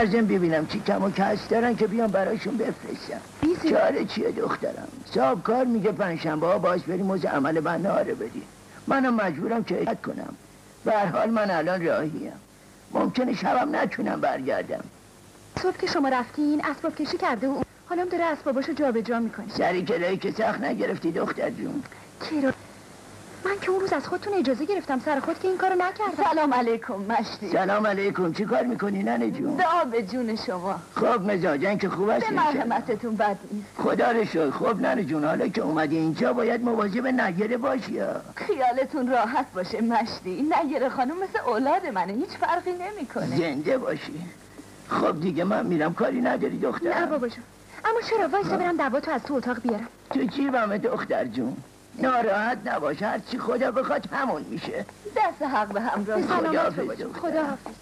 ازم ببینم چی کم و کس دارن که بیان براشون بفرستم. چاره چیه دخترم؟ صاحب کار میگه پنجشنبه ها باش بریم واسه عمل من نهاره بدیم. منم مجبورم که اجت کنم. به حال من الان راهیم. ممکنه شبم نتونم برگردم. صبح که شما رفتین اسباب کشی کرده و حالا داره اسباباشو جابجا می‌کنه. سری کلایی که سخت نگرفتی دختر جون. چرا من که اون روز از خودتون اجازه گرفتم سر خود که این کارو نکردم. سلام علیکم مشتی. سلام علیکم. چی کار می‌کنی ننه جون؟ دعا به جون شما. خب مزاجن که خوب است به مرحمتتون بد نیست. خدا رو شکر. خب ننه جون حالا که اومدی اینجا باید مواظب نگره باشی. ها. خیالتون راحت باشه مشتی. نگره خانم مثل اولاد منه. هیچ فرقی نمی‌کنه. زنده باشی. خب دیگه من میرم. کاری نداری نه دختر بابا جون اما چرا؟ وایسا برم دوا تو از تو اتاق بیارم. تو جیبمه دختر جون؟ ناراحت نباش هر چی خدا بخواد همون میشه. دست حق به همراه. جون دختر. خدا حافظ.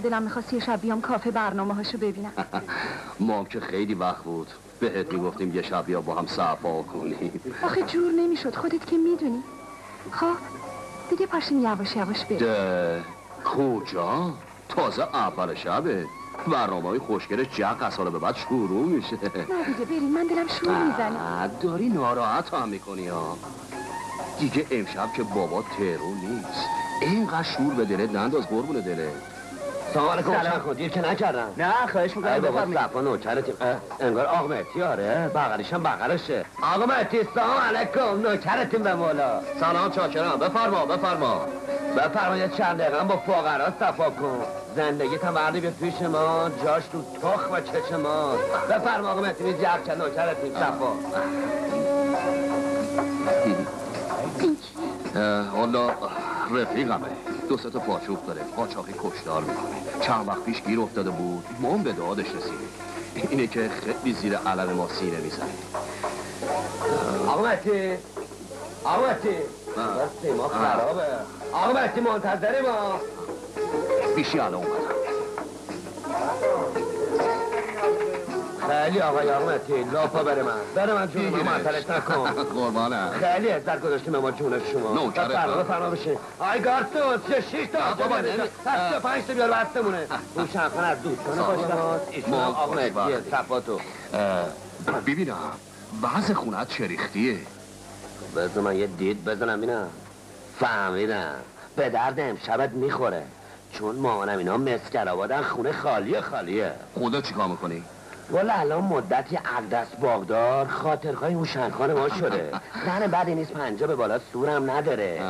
که دلم می‌خواست یه شب بیام کافه برنامه هاشو ببینم. ما که خیلی وقت بود. بهت می‌گفتیم یه شب بیا با هم صفا کنیم. آخه جور نمی‌شد. خودت که می‌دونی. خب دیگه پاشین یواش یواش بریم. ده. کجا؟ تازه اول شبه. برنامه های خوشگل جق از حالا به بعد شروع میشه. نه دیگه بریم. من دلم شور می‌زنه. داری ناراحت هم می‌کنی ها. دیگه امشب که بابا ترو نیست. اینقدر شور به دلت ننداز قربون دلت. سلام علیکم سلام. دیر که نکردم. نه خواهش ای بابا صفا نوکرتیم انگار آق مهدی آره بغلش هم بغلشه. آقا مهدی سلام علیکم نوکرتیم به مولا. سلام چاکرم بفرما بفرما. بفرمایید چند دقیقه با فقرا صفا کن. زندگیت هم بردی به پیش ما جاش تو تخ و چش ما. بفرما آقا مهدی جب چند نوکرتیم صفا. اه، حالا رفیقمه. دو تا پاچوب داره. قاچاقی کشدار می‌کنه. چند وقت پیش گیر افتاده بود. ما هم به دادش رسیدیم اینه که خیلی زیر علم ما سینه می‌زنه. آقا مهدی. آقا مهدی. بس ما خرابه. آقا مهدی منتظری ما. بیشی الان اومدم. خیلی آقای آقا مهدی لاپا بره من. بره من جون بگیرش. معطلش نکن. قربانم خیلی عزت گذاشتیم به ما جون شما. نوکرت بفرما من. بفرما بشین. آی گارسون سه شیش تا بابا، تا پنج تا بیار بستمونه. اون شنخان از دوستان ماست ایشون هم ما آقا مهدیه خوشبختیم. صفاتو. ببینم بعض خونت چریختیه بذار من یه دید بزنم اینم فهمیدم به درد امشبت می‌خوره. چون مامانم اینا مسکر آبادن خونه خالیه خالیه. خدا چیکار می‌کنی؟ والا الان مدتی اقدس باغدار خاطرخواه اون شنخان ما شده. زن بعد نیست پنجا به بالا سورم نداره.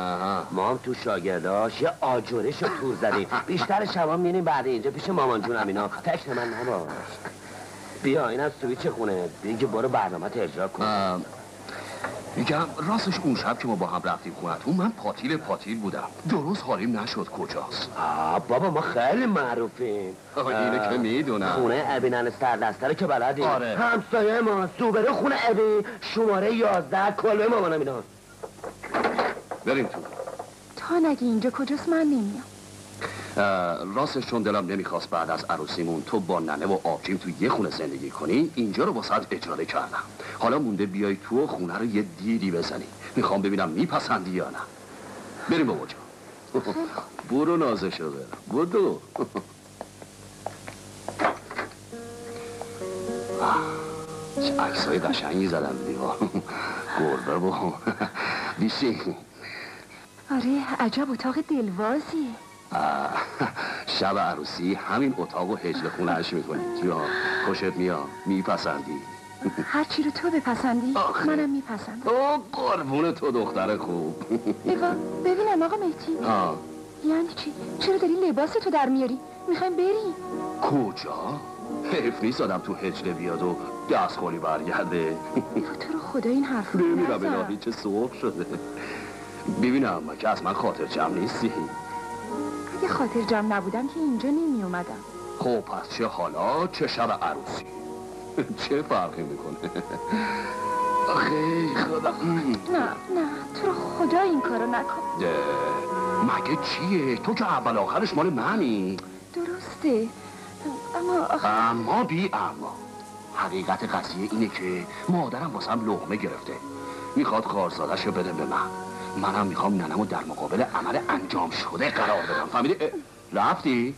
ما هم تو شاگرداش یه آجورش رو تور زدیم. بیشتر شبا میریم بعد اینجا پیش مامان جونم اینا. فکر من نباش. بیا این از سویچ خونه. بگی برو برنامه اجرا کن. میگم راستش اون شب که ما با هم رفتیم خونتون من پاتیل پاتیل بودم. درست حالیم نشد کجاست. بابا ما خیلی معروفیم. آه، اینو که می‌دونم. خونه ابینن سردستره که بلدیم. آره. همسایه ما سوبره خونه ابی شماره یازده کلبه مامانم اینا. بریم تو. تا نگی اینجا کجاست من نمیام. راستش چون دلم نمی‌خواست بعد از عروسیمون تو با ننه و آبجیم تو یه خونه زندگی کنی اینجا رو واسه اجاره کردم. حالا مونده بیای تو و خونه رو یه دیدی بزنی. می‌خوام ببینم میپسندی یا نه. بریم بابا جان. برو نازشو بر. بدو. چه عکسای قشنگی زدم دیوار. گربه با بیشی. آره عجب اتاق دلوازیه. شب عروسی همین اتاق و هجل خونهش می‌کنی. جا خوشت میاد. میپسندی. هر چی رو تو بپسندی آخه. منم میپسندم. او قربون تو دختر خوب. ایوا ببینم آقا مهدی. آه. یعنی چی؟ چرا داری لباس تو در میاری؟ می‌خوایم بریم. کجا؟ حیف نیست آدم تو هجله بیاد و دستخولی برگرده. ایوا تو رو خدا این حرف رو نزن. الهی چه سرخ شده. ببینم که از من خاطر جمع نیستی. اگه خاطر جمع نبودم که اینجا نمی اومدم خب پس چه حالا؟ چه شب عروسی؟ چه فرقی می‌کنه؟ آخه خدا. نه نه تو رو خدا این کارو نکن. مگه چیه؟ تو که اول آخرش مال منی. درسته. اما آخه اما بی اما. حقیقت قضیه اینه که مادرم واسم لغمه گرفته. می‌خواد کارزادش رو بده به من. منم می‌خوام ننمو در مقابل عمل انجام شده قرار بدم فهمیدی؟ رفتی؟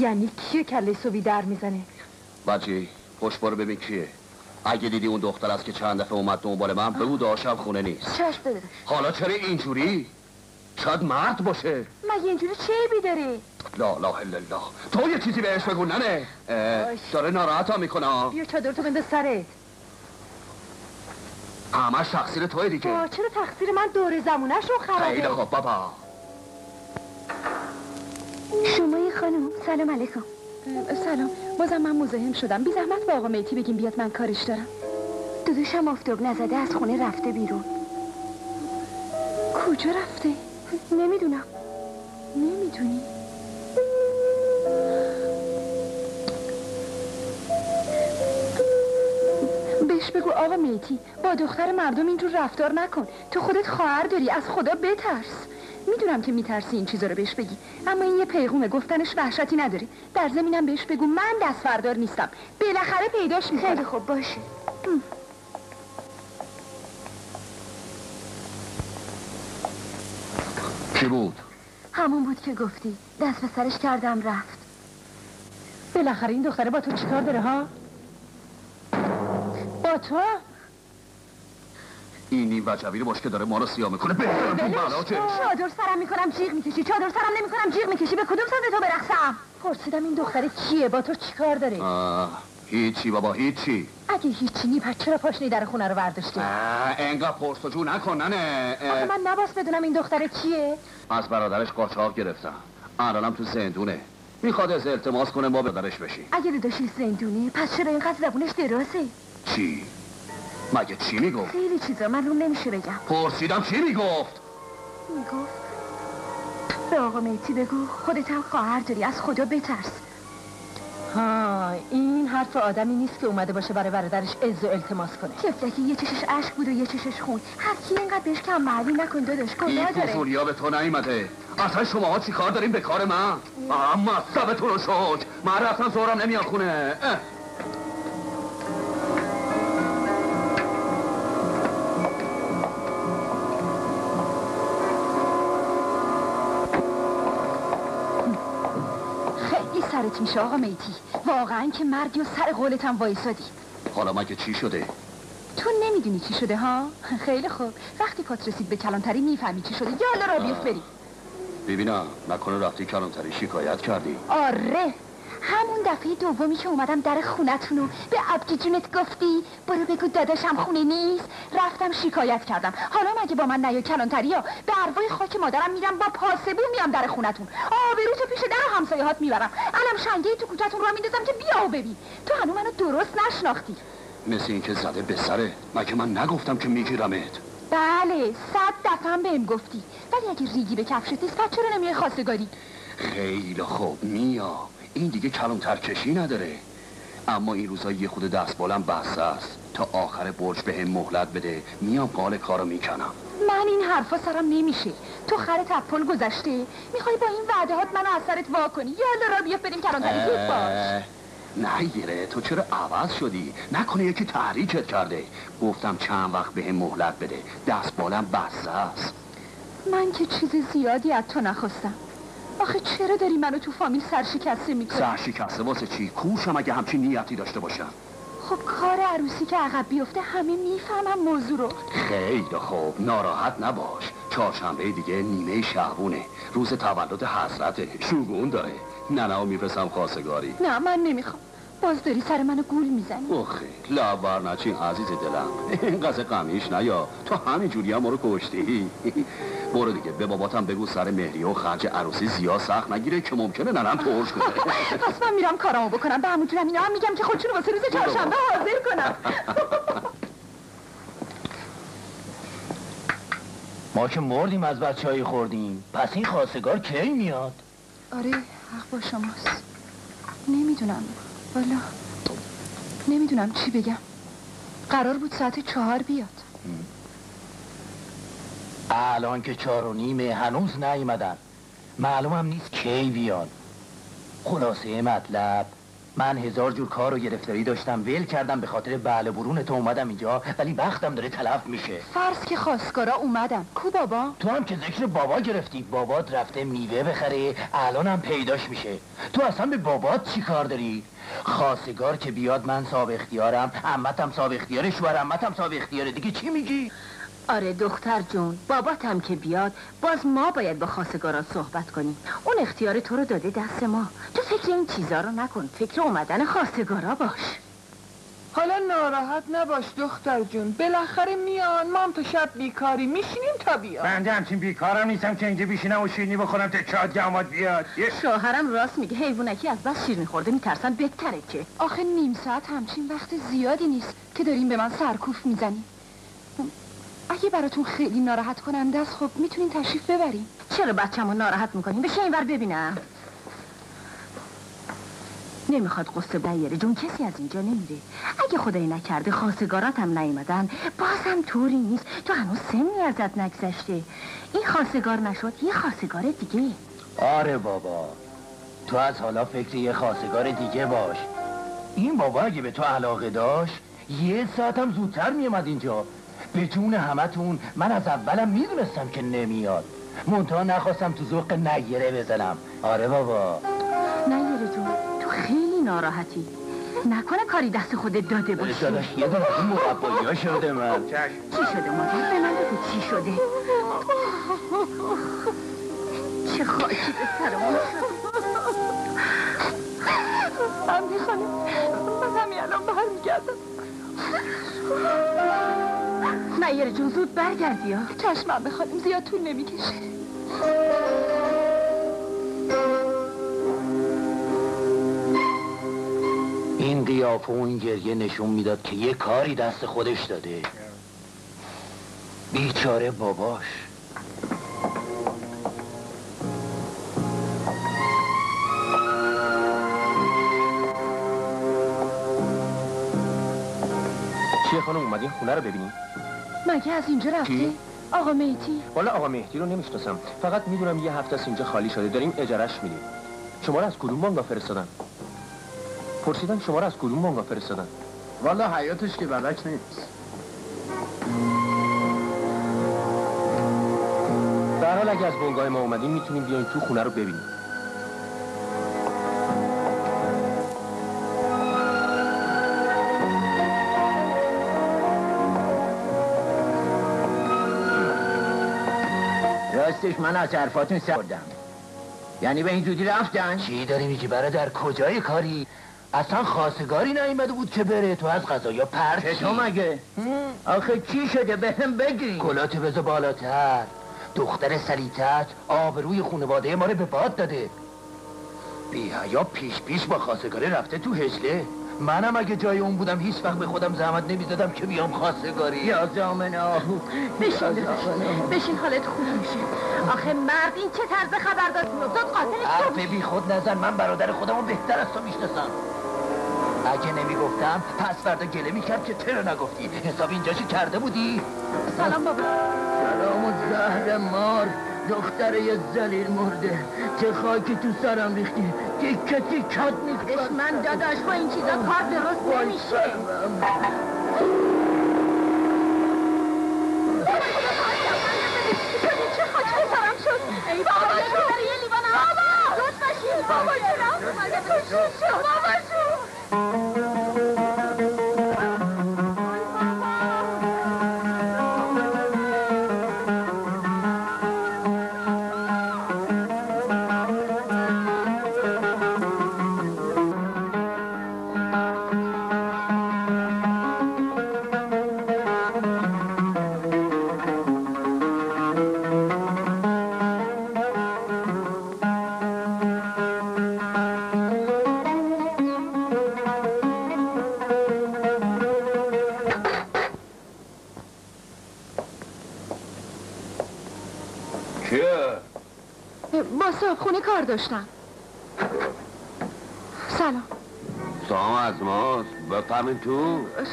یعنی کیه کله صبحی در می‌زنه؟ بچی پشت برو ببین کیه. اگه دیدی اون دختر است که چند دفعه اومد دنبال من بگو داشتم خونه نیست. چشم حالا چرا اینجوری؟ شاید مرد باشه. مگه اینجوری چه بی داره لا لا الله. تو یه چیزی بهش بگو ننه داره ناراحتم می‌کنه. بیا چادر تو بنده سرت. همش تقصیر توی دیگه. چرا تقصیر من دور زمونش رو خیلی خرابه خوب بابا. خانم سلام علیکم. سلام بازم من مزاحم شدم. بی زحمت با آقا میتی بگیم بیاد من کارش دارم. داداشم آفتاب نزده از خونه رفته بیرون. کجا رفته؟ نمی‌دونم. نمی‌دونی؟ بهش بگو آقا میتی با دختر مردم اینجور رفتار نکن. تو خودت خواهر داری از خدا بترس. می‌دونم که میترسی این چیزا رو بهش بگی. اما این یه پیغومه گفتنش وحشتی نداره. در زمینم بهش بگو من دست فردار نیستم. بالاخره پیداش می‌کنم. خیلی خوب باشه. کی بود؟ همون بود که گفتی. دست به سرش کردم رفت. بالاخره این دختره با تو چیکار داره ها؟ با تو؟ این نیم وجبی باش که داره ما رو سیاه می‌کنه. بهترم تو بلاکش چادر سرم می‌کنم جیغ می‌کشی چادر سرم نمی‌کنم جیغ می‌کشی. به کدوم سمت تو برقصم پرسیدم این دختره کیه؟ با تو چیکار داره؟ آه، هیچی بابا هیچی. اگه هیچی نی پس چرا پاشنی در خونه رو برداشتی؟ انقدر پرسجو نکن ننه. آخه من نباس بدونم این دختره کیه. از برادرش قاچاق گرفتم الانم تو زندونه. می‌خواد از التماس کنه ما برادرش بشی اگه داداشی زندونی پس چرا اینقدر زبونش درازه؟ چی؟ مگه چی می‌گفت؟ خیلی چیزا من روم نمیشه بگم پرسیدم چی می‌گفت؟ می‌گفت به آقا میتی بگو خودت هم خواهر داری از خدا بترس ها این حرف آدمی نیست که اومده باشه برای برادرش عز و التماس کنه تفلکی یه چشش اشک بود و یه چشش خون هر کی اینقدر بهش کم معلی نکن داداش این گناه داره فضولیا به تو نیومده اصلا شما چی کار داریم به کار من؟ اما مصبتون رو شد من رفتم زورم نمیاد خونه اه. سرت میشه آقا میتی. واقعا که مردی و سر قولت هم وایسادی. حالا مگه چی شده؟ تو نمی‌دونی چی شده ها؟ خیلی خوب. وقتی پات رسید به کلانتری می‌فهمی چی شده. یالا را بیفت بریم. ببینم نکنه رفتی کلانتری شکایت کردی. آره. همون دفعه دومی که اومدم در خونتون رو به عبدی جونت گفتی برو بگو داداشم خونه نیست. رفتم شکایت کردم. حالا مگه با من نیا کلانتری ها؟ به عرضای خاک مادرم میرم با پاسبون میام در خونتون. آبروتو پیش در همسایهات می‌برم. علم شنگه تو کوچتون را میندازم که بیا و ببین. تو هنو منو درست نشناختی. مثل اینکه زده به سره. مگه من نگفتم که میگیرمت؟ بله صد دفعه هم بهم گفتی. ولی اگه ریگی به کفشت نیست پس چرا نمیای خواستگاری؟ خیلی خوب. میا این دیگه کلانتر کشی نداره. اما این روزا یه خود دست بالم بسته است. تا آخر برج به هم مهلت بده میام قال کارو می‌کنم. من این حرفا سرم نمیشه. تو خرت از پل گذشته می‌خوای با این وعدهات منو از سرت وا کنی. یالا را بیفت بریم کلانتری زود باش. نگیره تو چرا عوض شدی؟ نکنه یکی تحریکت کرده. گفتم چند وقت به هم مهلت بده. دست بالم بسته است. من که چیز زیادی از تو نخواستم. آخه چرا داری منو تو فامیل سرشکسته می‌کنی؟ سرشکسته واسه چی؟ کوشم اگه همچین نیتی داشته باشم. خب کار عروسی که عقب بیفته همه می‌فهمم موضوع رو. خیلی خوب. ناراحت نباش. چهارشنبه دیگه نیمه شعبونه روز تولد حضرت شوگون داره. ننه میفرستم خواستگاری. نه من نمی‌خوام. باز داری سر منو گول می‌زنی. اوخی نچین عزیز دلم. اینقدر قمیش نیا. تو همین جوری هم رو کشتی. برو دیگه به باباتم بگو سر مهریه و خرج عروسی زیاد سخت نگیره که ممکنه ننم پرش کنه. پس من میرم کارامو بکنم. به همون جونم اینا هم میگم که خودشونو واسه روز چهارشنبه حاضر کنم. ما که مردیم از بچه خوردیم. پس این خواستگار کی میاد؟ آره حق با شماست. نمی‌دونم. والا نمی‌دونم چی بگم. قرار بود ساعت چهار بیاد. الان که چهار و نیمه هنوز نیومدن. معلومم نیست کی بیان خلاصه مطلب من هزار جور کار و گرفتاری داشتم. ول کردم به خاطر بله برون تو اومدم اینجا ولی وقتم داره تلف میشه. فرض که خواستگارا اومدن. کو بابا؟ تو هم که ذکر بابا گرفتی. بابات رفته میوه بخره الان هم پیداش میشه. تو اصلا به بابات چی کار داری؟ خواستگار که بیاد من صاحب اختیارم. امتم صاحب اختیار شوهر امتم صاحب اختیاره. دیگه چی میگی؟ آره دختر جون. بابات هم که بیاد باز ما باید با خواستگارا صحبت کنیم. اون اختیار تو رو داده دست ما. تو فکر این چیزا رو نکن. فکر اومدن خواستگارا باش. حالا ناراحت نباش دختر جون. بالاخره میان. ما هم تا شب بیکاری میشینیم تا بیاد. بنده همچین بیکارم نیستم که اینجا بیشینم و شیرینی بخورم تا چاد جماد بیاد. شوهرم راست میگه حیوانکی از بس شیرین خورده میترسن. بهتره که. آخه نیم ساعت همچین وقت زیادی نیست که داریم به من سرکوف می‌زنیم. اگه براتون خیلی ناراحت کننده است خب می‌تونین تشریف ببرین. چرا بچه‌مو ناراحت می‌کنیم بشه اینور ببینم. نمی‌خواد قصه بیاره. جون کسی از اینجا نمیره. اگه خدایی نکرده خواستگارات هم نیومدن. بازم طوری نیست. تو هنوز سنی ازت نگذشته. این خواستگار نشد یه خواستگار دیگه. آره بابا. تو از حالا فکر یه خواستگار دیگه باش. این بابا اگه به تو علاقه داشت یه ساعتم زودتر میامد اینجا. به جون همتون من از اولم می‌دونستم که نمیاد. منتها نخواستم تو ذوق نیره بزنم. آره بابا. نیره جون تو خیلی ناراحتی. نکنه کاری دست خودت داده باشی. داداش یه دونه از این مربایی ها شده من. چی شده؟ مادر به من بگو چی شده؟ چه خاکی به سرمون شد. امنی خانم من همین الان برمیگردم. نیره جون زود برگردی ها چشمم بخوانیم زیاد طول نمی‌کشه این قیافه و این گریه نشون می‌داد که یه کاری دست خودش داده بیچاره باباش چیه خانم اومدین خونه رو ببینیم مگه از اینجا رفته کی؟ آقا میتی والا آقا مهدی رو نمی‌شناسم. فقط می‌دونم یه هفته است اینجا خالی شده داریم اجارش میدیم. شما رو از کدوم بانگا فرستادن؟ پرسیدم شما رو از کدوم بانگا فرستادن؟ والا حیاتش که بلک نیست. در حال اگه از بنگاه ما اومدین می‌تونیم بیاین تو خونه رو ببینیم. راستش من از حرفاتون سردم یعنی به این زودی رفتن؟ چی داری میگی برادر کجای کاری؟ اصلا خواستگاری نیومده بود که بره تو از غذایا پرت تو مگه؟ آخه چی شده بهم بگی؟ کلاتو بذار بالاتر دختر سلیتت آبروی خانواده ما رو به باد داده بی یا پیش پیش با خواستگاری رفته تو هجله منم اگه جای اون بودم هیچ وقت به خودم زحمت نمی‌زدم که بیام خواستگاری. یا زامن آهو بشین بشین حالت خوب میشه. آخه مرد این چه طرز خبرداری قاتلش تو حرف بی خود نزن من برادر خودمو بهتر از تو می‌شناسم. اگه نمی‌گفتم پس فردا گله می‌کرد که چرا نگفتی؟ حساب اینجاشو کرده بودی؟ سلام بابا. سلام و زهر مار. دختر یه زلیل مرده. چه خاکی تو سرم ریختی. تیکه تیکت می‌کنم من داداش با این چیزا کار درست نمیشه. ای بابا شو یه لیوان آب لطف باشین بابا جون بابا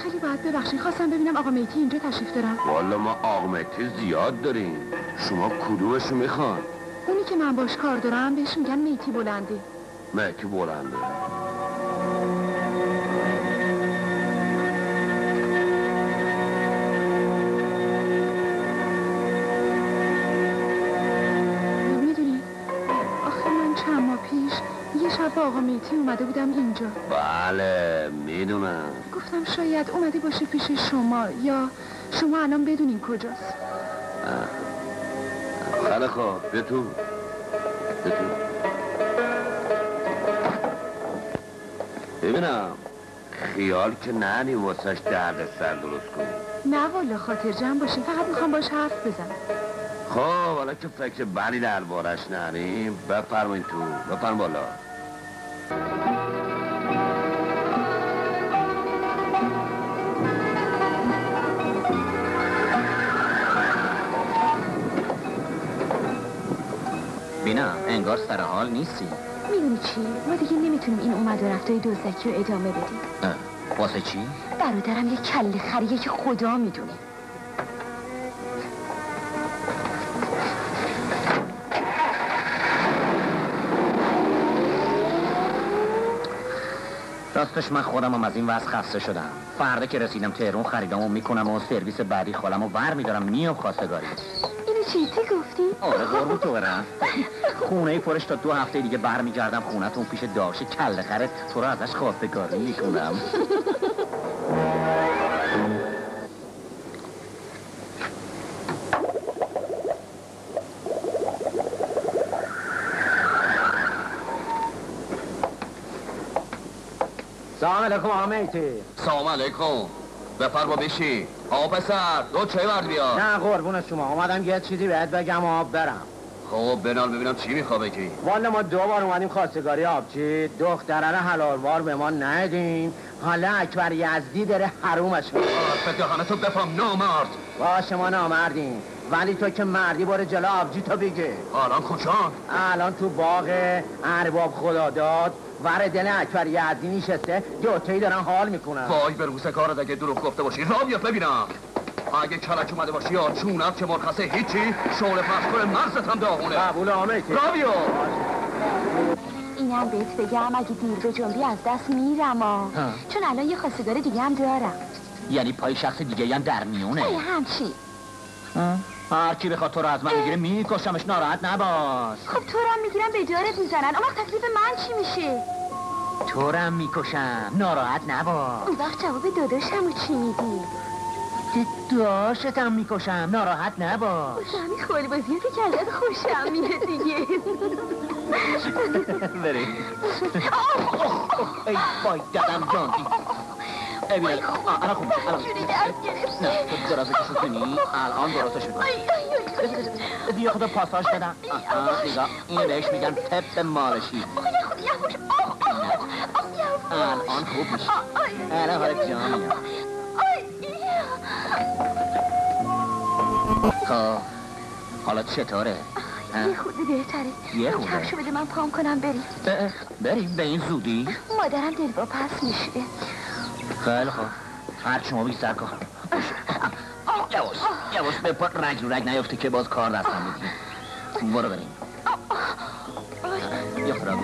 خیلی باید ببخشید خواستم ببینم آقا میتی اینجا تشریف دارم والا ما آقمتی زیاد داریم. شما کدومشو می‌خوان؟ اونی که من باش کار دارم بهش میگن میتی بلنده. مهتی بلنده پیش یه شب با آقا میتی اومده بودم اینجا. بله می‌دونم. گفتم شاید اومده باشه پیش شما یا شما الان بدونین کجاست. خیلی خواب بیا تو بیا تو ببینم خیال که ننی واسش درد سر درست کنی. نه والا خاطر جمع باشین فقط می‌خوام باش حرف بزنم. خب حالا که فکر بدی دربارش نریم بفرمایین تو بفرم بالا. بینا انگار سر حال نیستی. می‌دونی چی؟ ما دیگه نمی‌تونیم این اومد و رفتای دزدکی رو ادامه بدیم. واسه چی؟ برادرم یه کله خریه که خدا می‌دونه. راستش من خودم هم از این وضع خسته شدم. فردا که رسیدم تهرون خریدمو می‌کنم و سرویس بعدی خالم و ور میدارم میام خواستگاری. چی؟ تی گفتی؟ آره قربون تو برم خونه پرش تا دو هفته دیگه برمیگردم خونتون پیش داش کله خرت تو رو ازش خواستگاری می‌کنم. سلام علیکم آقا میتی. سلام علیکم. بفرما بشی آقا پسر دو چای ورد بیا نه قربون شما اومدم یه چیزی بهت بگم و برم. خب بنال ببینم چی میخوا بگی والا ما دو بار اومدیم خواستگاری آبچی دختره رو حلالوار به ما ندین. حالا اکبر یزدی داره حرومش حرف دهانه تو بفهم نامرد. باشه ما نامردیم. ولی تو که مردی باره جلو آبجی تا بگه الان کجان الان تو باغ ارباب خدا داد. ور دل اکبر یزدی نشسته دوتایی دارن حال می‌کنن. وای به روز کارت اگه دروغ گفته باشی. را بیا ببینم. اگه کلک اومده باشی یا چونم که مرخصه هیچی شغل پس کنه مرزت هم داغونه. قبول آمیتی را بیا اینم بهت بگم اگه دیر به جنبی از دست میرم آ. چون الان یه خواستگار دیگه هم دارم. یعنی پای شخص دیگه هم در میونه. همچی. هر کی بخواد تو رو از من بگیره میکشمش ناراحت نباش. خب تو رو هم می‌گیرم به جارت می‌زنن. اما وقت تکلیف من چی میشه؟ تو رو هم می‌کشم ناراحت نباش. اون وقت جواب داداشم رو چی میدی؟ داشتم می‌کشم ناراحت نباش. همین خالی بازی که کردت خوشم میاد دیگه. بریم. ای وای دادم ای بیا الان خوب میشه الان نه درازه کشو کنی الان آی آی بیا خدا پاساژ بدم نگاه اینو بهش میگن پپ مالشی الان خوب میشه الان حالت جا میاد آی خب حالا چطوره یه خورده بهتره یه خورده؟ کفشو بده من پام کنم بریم بریم به این زودی مادرم دل با پس میشه خیلی خوب هر شما بی سر کار یواش یواش به پا رگ رو رگ نیفته که باز کار دستم میدی برو بریم. یه بیا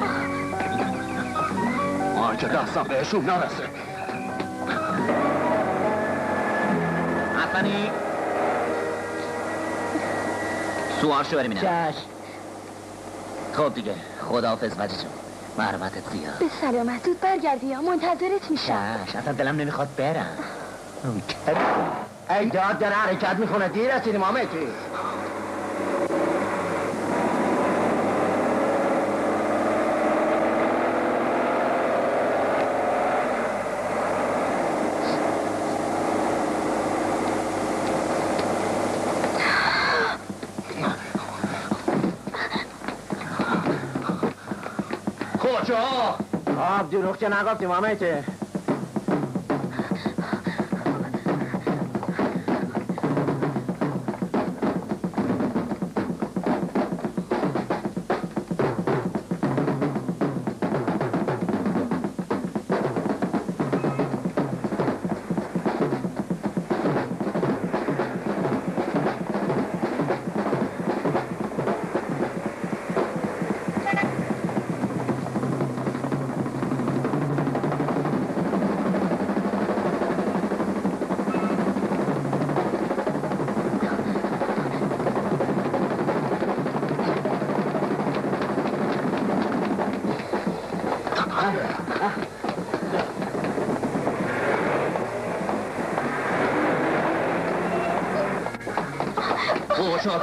آه که دستم بهشون نرسه. حسنی. سوارشو بریم اینم چشم. خب دیگه. خداحافظ وجه مرمتت زیاد به سلامت زود برگردی یا منتظرت میشم. چش اصلا دلم نمی‌خواد برم. ای داد داره حرکت می‌کنه دیر رسیدیم کجا آب دروغ که نگفتیم آمیتی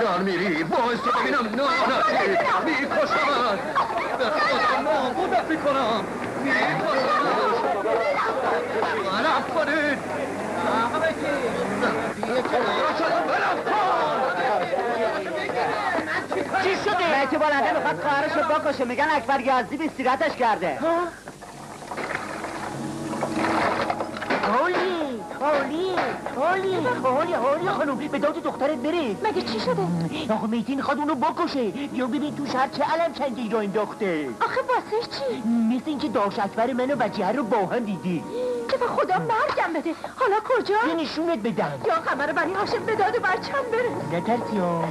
کشادر میری وایس تو ببینم نانتی میکشمت به خدا نابودت می‌کنم میکشمت غلط کنید چی شده؟ مهدی بالنده می‌خواد خواهرشو بکشه میگن اکبر یزدی به سیرتش کرده هولی هولی هولی خانوم به داد دخترت بره. مگه چی شده؟ آقا میتی می‌خواد اونو بکشه. یا ببین تو شهر چه علم چندی را انداخته آخه واسه چی؟ مثل اینکه داش اکبر منو وجیه رو با هم دیدی. که به خدا مرگم بده. حالا کجا؟ یه نشونت بدم. یا خبر بنی هاشم به داد بچم برس نترسی ها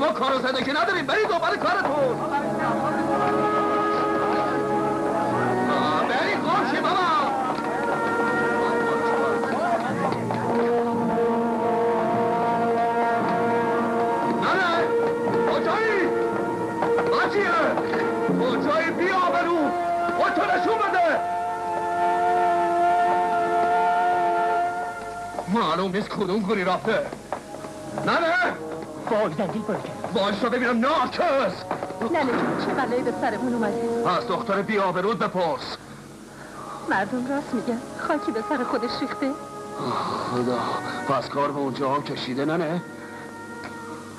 شما کار و زندگی ندارید برید دنبال کارتون. گم شید بابا. کجایی بیا برو خودتو نشون بده. معلوم نیست کدوم گوری رفته. نه نه. وای زنده باشه باش رو ببینم ناکس ننه چه بلایی به سرمون اومده. از دختر بیابرود بپرس. مردم راست میگن. خاکی به سر خودش ریخته. خدا پس کار به اونجا هم کشیده نه نه؟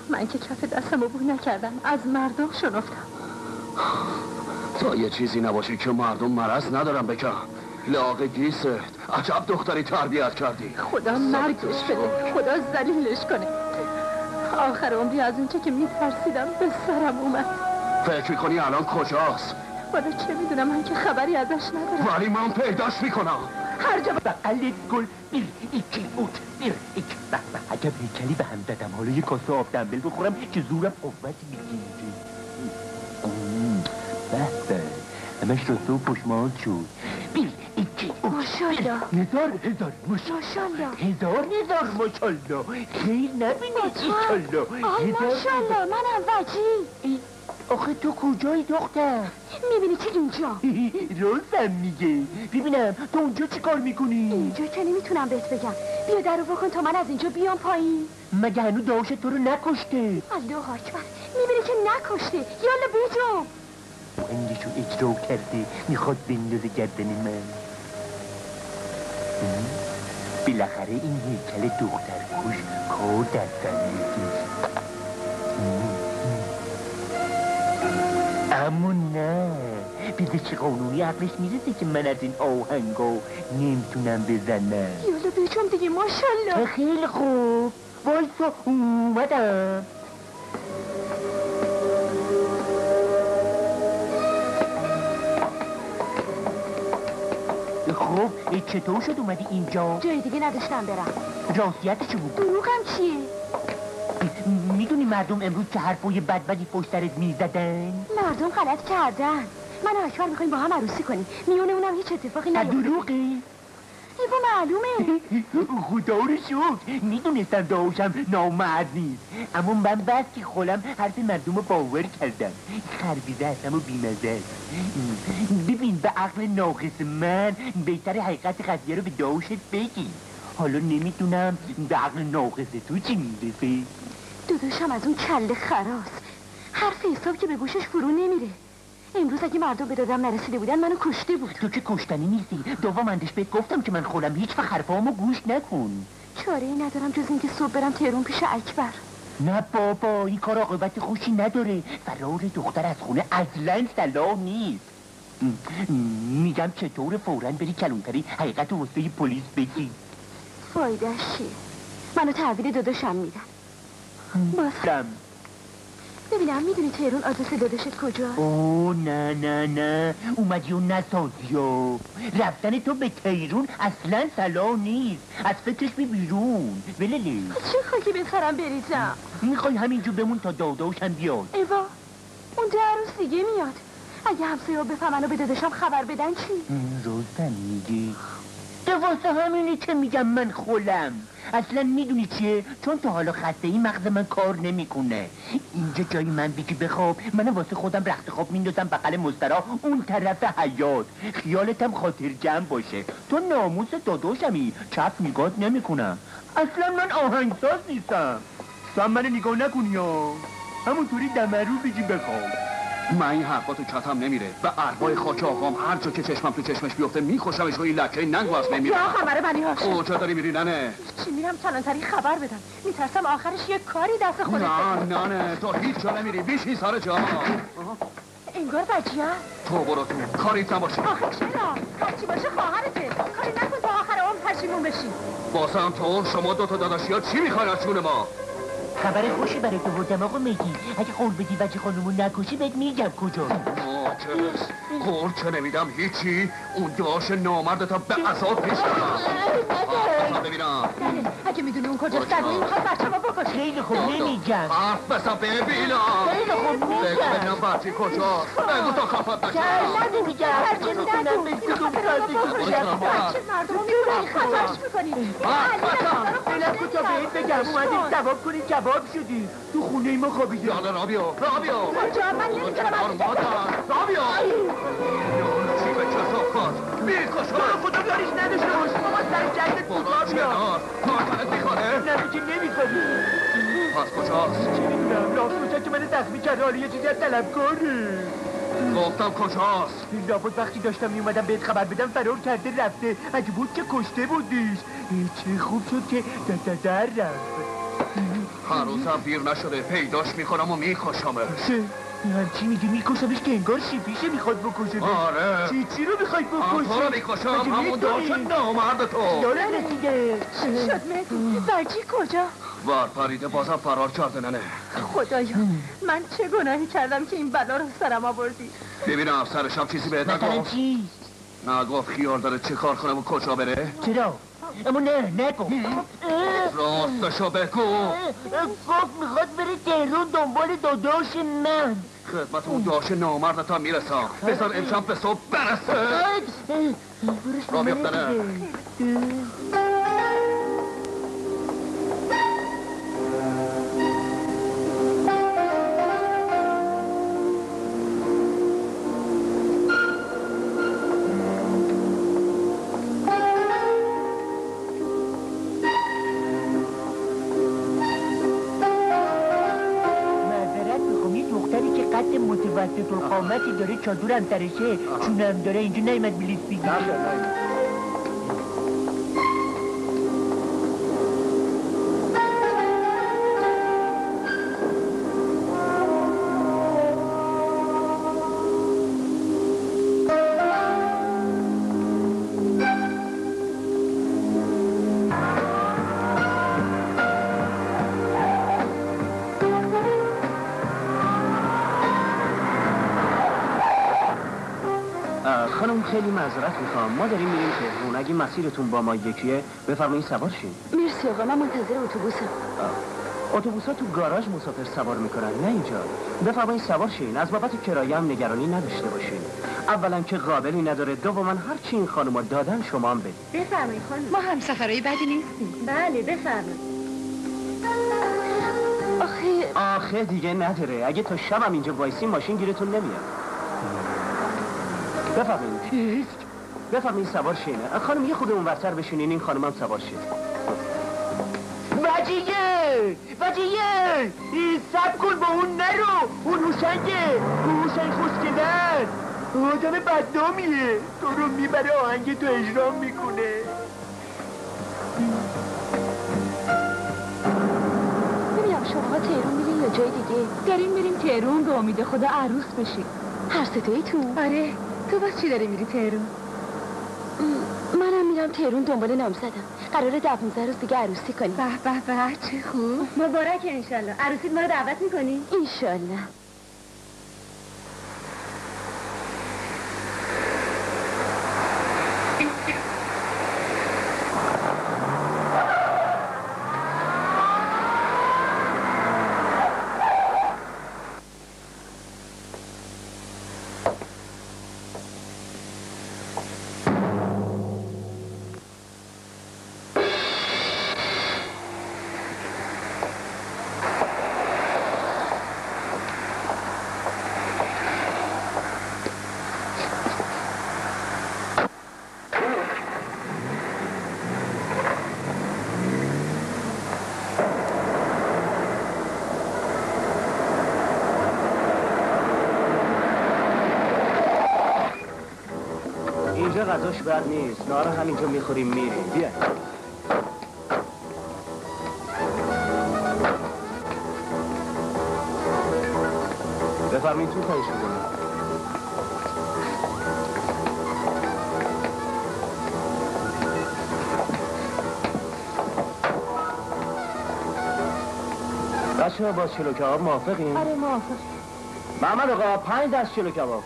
من که کف دستم رو بو نکردم از مردم شنفتم. تا یه چیزی نباشه که مردم مرض ندارم بکن. لاغ گیست عجب دختری تربیت کردی. خدا مرگش بده. خدا زلیلش کنه. آخر عمری از اونچه که میترسیدم به سرم اومد. فکر می‌کنی الان کجاست؟ والا چه می‌دونم من که خبری ازش ندارم. ولی من پیداش می‌کنم. هر جا بقل گل بیر ایکی اوت بیر ایک به به. عجب هیکلی به هم زدم. حالا یه کاسه آب دنبل بخورم که زورم قوت بگیره ام، به به. همش راسته و پشمال شد. ماشالله. هزار هزار ماشالله ماشالله. هزار هزار ماشالله خیر نبینی. ایشالله آی ماشالله منم وجی آخه تو کجایی دختر؟ می‌بینی که اینجا؟ راستم میگه. ببینم تو اونجا چی کار می‌کنی؟ اینجا که نمی‌تونم بهت بگم. بیا درو بکن تا من از اینجا بیام پایین. مگه هنو داوش تو رو نکشته؟ الله اکبر. می‌بینی که نکشته. یالا بیجو اندشو اجرا کرده می‌خواد بندازه گردن من. ام، بالاخره این هیکل دختر کش کار در اما نه. بیده چه قانونی عقلش می‌رسه که من از این آهنگا نمی‌تونم بزنم. یالا بیجم دیگه ماشالله خیلی خوب. وایسا اومدم. خب ای چطور شد اومدی اینجا؟ جای دیگه نداشتم برم. راستیتشو بگو دروغم چیه؟ می‌دونی مردم امروز چه حرفای بد بدی پشت سرت می‌زدن؟ مردم غلط کردن. من و اکبر می‌خوایم با هم عروسی کنیم. میونه اونم هیچ اتفاقی نیفته دروغی؟ ایوا معلومه. خدا رو شد می‌دونستم داشتم نامرد نیست. اما من بس که خولم حرف مردم رو باور کردم. خربیده هستم و بیمزه. ببین به عقل ناقص من. بهتر حقیقت قضیه رو به داشت بگی. حالا نمی‌دونم به عقل ناقص تو چی می‌رسه داداشم از اون کله خراست حرف حساب که به گوشش فرو نمیره. امروز اگه مردم به دادم نرسیده بودن منو کشته بود. تو که کشتنی نیستی. دوامندش بهت گفتم که من خودم هیچ وقت حرفامو گوش نکن. چاره ای ندارم جز اینکه صبح برم تهرون پیش اکبر. نه بابا این کار عاقبت خوشی نداره. فرار دختر از خونه اصلا صلاح نیست. میگم چطور فورا بری کلونتری حقیقت رو واسه پلیس بگی فایدهش چیه منو تحویل داداشم میدن باز دم. ببینم می‌دونی تهرون آدرس داداشت کجا اوه نه نه نه اومدی و نسازی. رفتن تو به تیرون اصلا صلاح نیست از فکرش بی بیرون ولله چه خاکی به سرم بریزم می‌خوای همینجور بمون تا داداشم بیاد ایوا اون در روز دیگه میاد اگه همسایه ها بفهمن و به داداشم خبر بدن چی؟ روزن میگی. تازه واسه همینی که میگم من خولم؟ اصلا می‌دونی چیه؟ چون تا حالا خسته ای مغز من کار نمی‌کنه. اینجا جای من بگی بخواب من واسه خودم رخت خواب میندازم بغل مسترا اون طرف حیات. خیالتم خاطر جمع باشه. تو ناموس داداشمی چپ نگاه نمی‌کنم. اصلا من آهنگساز نیستم. تو هم منو نگاه نکنی یا همونطوری دمرو بگی بخواب. من این حرفا تو کتم نمیره به اربای خاک آقام هر جا که چشمم تو چشمش بیفته میخوشمش و این لکه ننگو از نمیره یا خبر بنی هاشم کجا داری میری ننه؟ چی میرم کلانتری خبر بدم. میترسم آخرش یه کاری دست خودت نه ننه تو هیچ جا نمیری. بیشی سر جا. انگار بچی تو برو تو. کاریت نباشه. آخه چرا؟ هرچی باشه خواهرته. کاری نکن تا آخر عمر پشیمون بشی. بازم تو شما دوتا داداشی ها چی می‌خواین از جون ما؟ خبر خوشی برای تو بردم آقا میگی. اگه قول بدی بچه خانمون نکشی بهت میگم کجا. ناکس قول چه نمیدم هیچی. اون داش نامرد تا به عذاب پیش کنم ببینم. اگه می‌دونی اون کجا؟ سگویی می‌خواد بچه ما بکشه خیلی خوب نمیگم. حرف بزن ببینم. خیلی خوب بگو میگم ببینم بچه کجا بگو تا خفت نکنم نگو میگم هرچی به کدوم سازی کشم بچه مردم رو می‌بری خفش می‌کنی. کجا؟ بهت بگم. اومدیم ثواب کنی جواب شدی. تو خونه ما خوابیدی. یالا رابیو رابیو کجا من نمی‌تونم رابیو چی به کسافت می‌کشم. خدا بیاریش نداشته باش بابا سر جدت برو کجا بیا. کنار. کارمنت می‌خوانه نه که نمیخوادی پس کجاست؟ چی می‌دونم. راست که من زخمی کرده حالا یه چیزی از طلبکاره گفتم کجاست؟ این لابد وقتی داشتم میومدم بهت خبر بدم فرار کرده رفته. اگه بود که کشته بودیش. چه خوب شد که در در رفت. هنوزم دیر نشده پیداش می‌کنم و میکشمش چه؟ همچی میگی میکشمش که انگار شیپیشه می‌خواد بکشه آره چی چی رو می‌خوای هم تو رو؟ می‌کشم همون؟ داشت نامرد تو یادت رسیده شد مهدی بچی کجا؟ بر پریده بازم فرار کرده ننه خدایا من چه گناهی کردم که این بلا رو سرم آوردی ببینم سرشم چیزی بهت نگفت چی؟ نگفت خیال داره چه کار کنم و کجا بره چرا؟ اما نه نگو راستشو بگو. گفت می‌خواد بره تهرون دنبال داداش من. خدمت اون داشت نامرد تا می‌رسم بذار امشب به صبح برسه. را بیفتنه القامتی داره چادرم ترشه چونم داره اینجا نیمد بلیت بگیره. خیلی معذرت می‌خوام. ما داریم میریم تهرون اگه مسیرتون با ما یکیه بفرمایید سوار شین مرسی آقا من منتظر اتوبوسم. اتوبوسا تو گاراژ مسافر سوار می‌کنن. نه اینجا. بفرمایید سوار شین. از بابت کرایه هم نگرانی نداشته باشین. اولا که قابلی نداره. دوما هر چی این خانوما دادن شما هم بدید بفرمایید خانم. ما هم سفرهای بدی نیستیم. بله بفرمایید. آخه آخه دیگه نداره. اگه تا شبم اینجا وایسی ماشین گیرتون نمیاد. بفرمایید. بفرمایید سوار شین. خانم یه خود اونورتر بشینین. این خانم هم سوار شین وجیه! وجیه! سب کن با اون نرو. اون هوشنگه اون هوشنگ خوشگلن آدم بدنامیه. تو رو می‌بره آهنگ تو اجرام می‌کنه. ببینم شما تهرون میرین یا جای دیگه؟ داریم میریم تهرون به امید خدا عروس بشیم. هر ستایی تو آره. تو بس چی داری میری تهرون منم میرم تهرون دنبال نامزدم. قراره ده 15 روز دیگه عروسی کنیم. به به به چه خوب. مبارک انشالله. عروسیت ما رو دعوت می‌کنی؟ انشالله. غذاش بد نیست. نهار همینجا می‌خوریم میریم. بیا. بفرمایید تو خواهش می‌کنم بچه ها با چلو کباب موافقیم؟ آره موافق محمد آقا پنج دست چلو کباب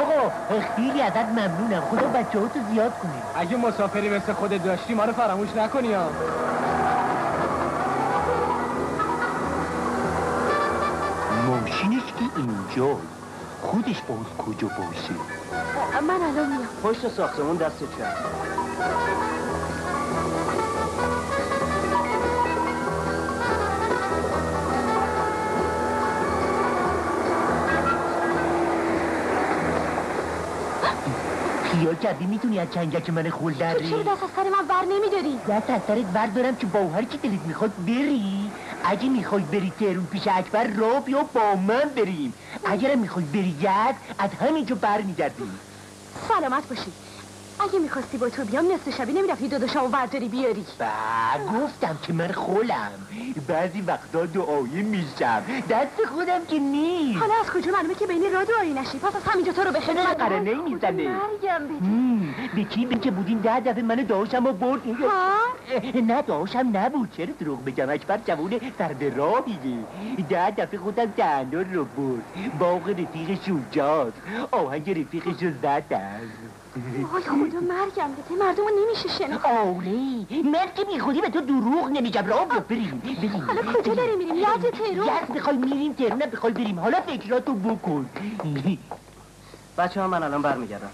آقا خیلی ازت ممنونم. خدا بچه تو زیاد کنیم. اگه مسافری مثل خودت داشتی ما رو فراموش نکنی ها. ماشینش که اینجا. خودش باز کجا باشه من الان میام پشت ساختمون دست چپ خیال کردی می‌تونی از چنگک من خول تو دری چرا دست از سر من بر نمیداری؟ دست از سرت بردارم که با هر کی دلت می‌خواد بری. اگه می‌خوای بری تهرون پیش اکبر را بیا با من بریم. اگرم می‌خوای بری یزد از همینجا برمیگردیم. سلامت باشی. اگه می‌خواستی با تو بیام نصف شبی نمی‌رفتی دو شامو برداری بیاری. با گفتم که من خولم. بعضی وقتا دعایی میشم. دست خودم که نیست. حالا از کجا معلومه که بین را دعایی نشی؟ پس از همینجا تو رو چرا قرنه ای می‌زنه؟ به کی؟ به که بودیم ده دفعه من داشتم و برد نه داشتم نبود. چرا دروغ بگم؟ اکبر جوونه سر به راهیه ده دفعه خودم دندان رو برد. باغ رفیق شوجاز آهنگ رفیقش رو زدم وای خدا مرگم بده مردم رو نمیشه شناخت. آره. من که بی خودی به تو دروغ نمیگم. راه بیا بریم بریم حالا کجا داری میریم؟ یزد تهرون یزد بخوای میریم تهرون بخوای بریم. حالا فکراتو بکن. بچه ها من الان برمیگردم.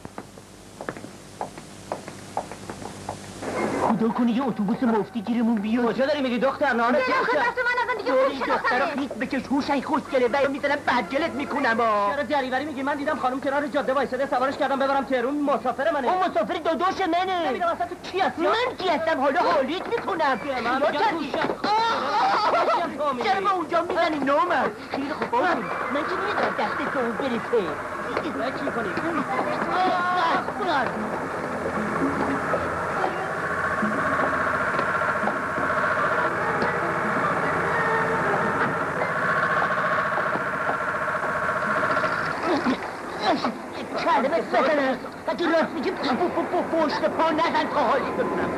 خدا کنه یه اتوبوس مفتی گیرمون بیاد. کجا داری میری دختر؟ نهار دست من ازن دیگه خوب شناختنه خیس بکش هوشنگ خوشگله و می‌زنم بدگلت می‌کنم آ چرا دریوری میگی من دیدم خانم کنار جاده وایساده. سوارش کردم ببرم تهرون مسافر منه. اون مسافر داداش منه. نمی‌دونم اصلا تو کی هستی؟ من کی هستم؟ حالا حالیت می‌کنم. تو. چرا ما اونجا می‌زنی؟ نامم خیلی خوب من که نمی‌دونم دست تو برسه چی کنی؟ بزنم اگه راست میگی پشت پا نزن تا حالی بکنم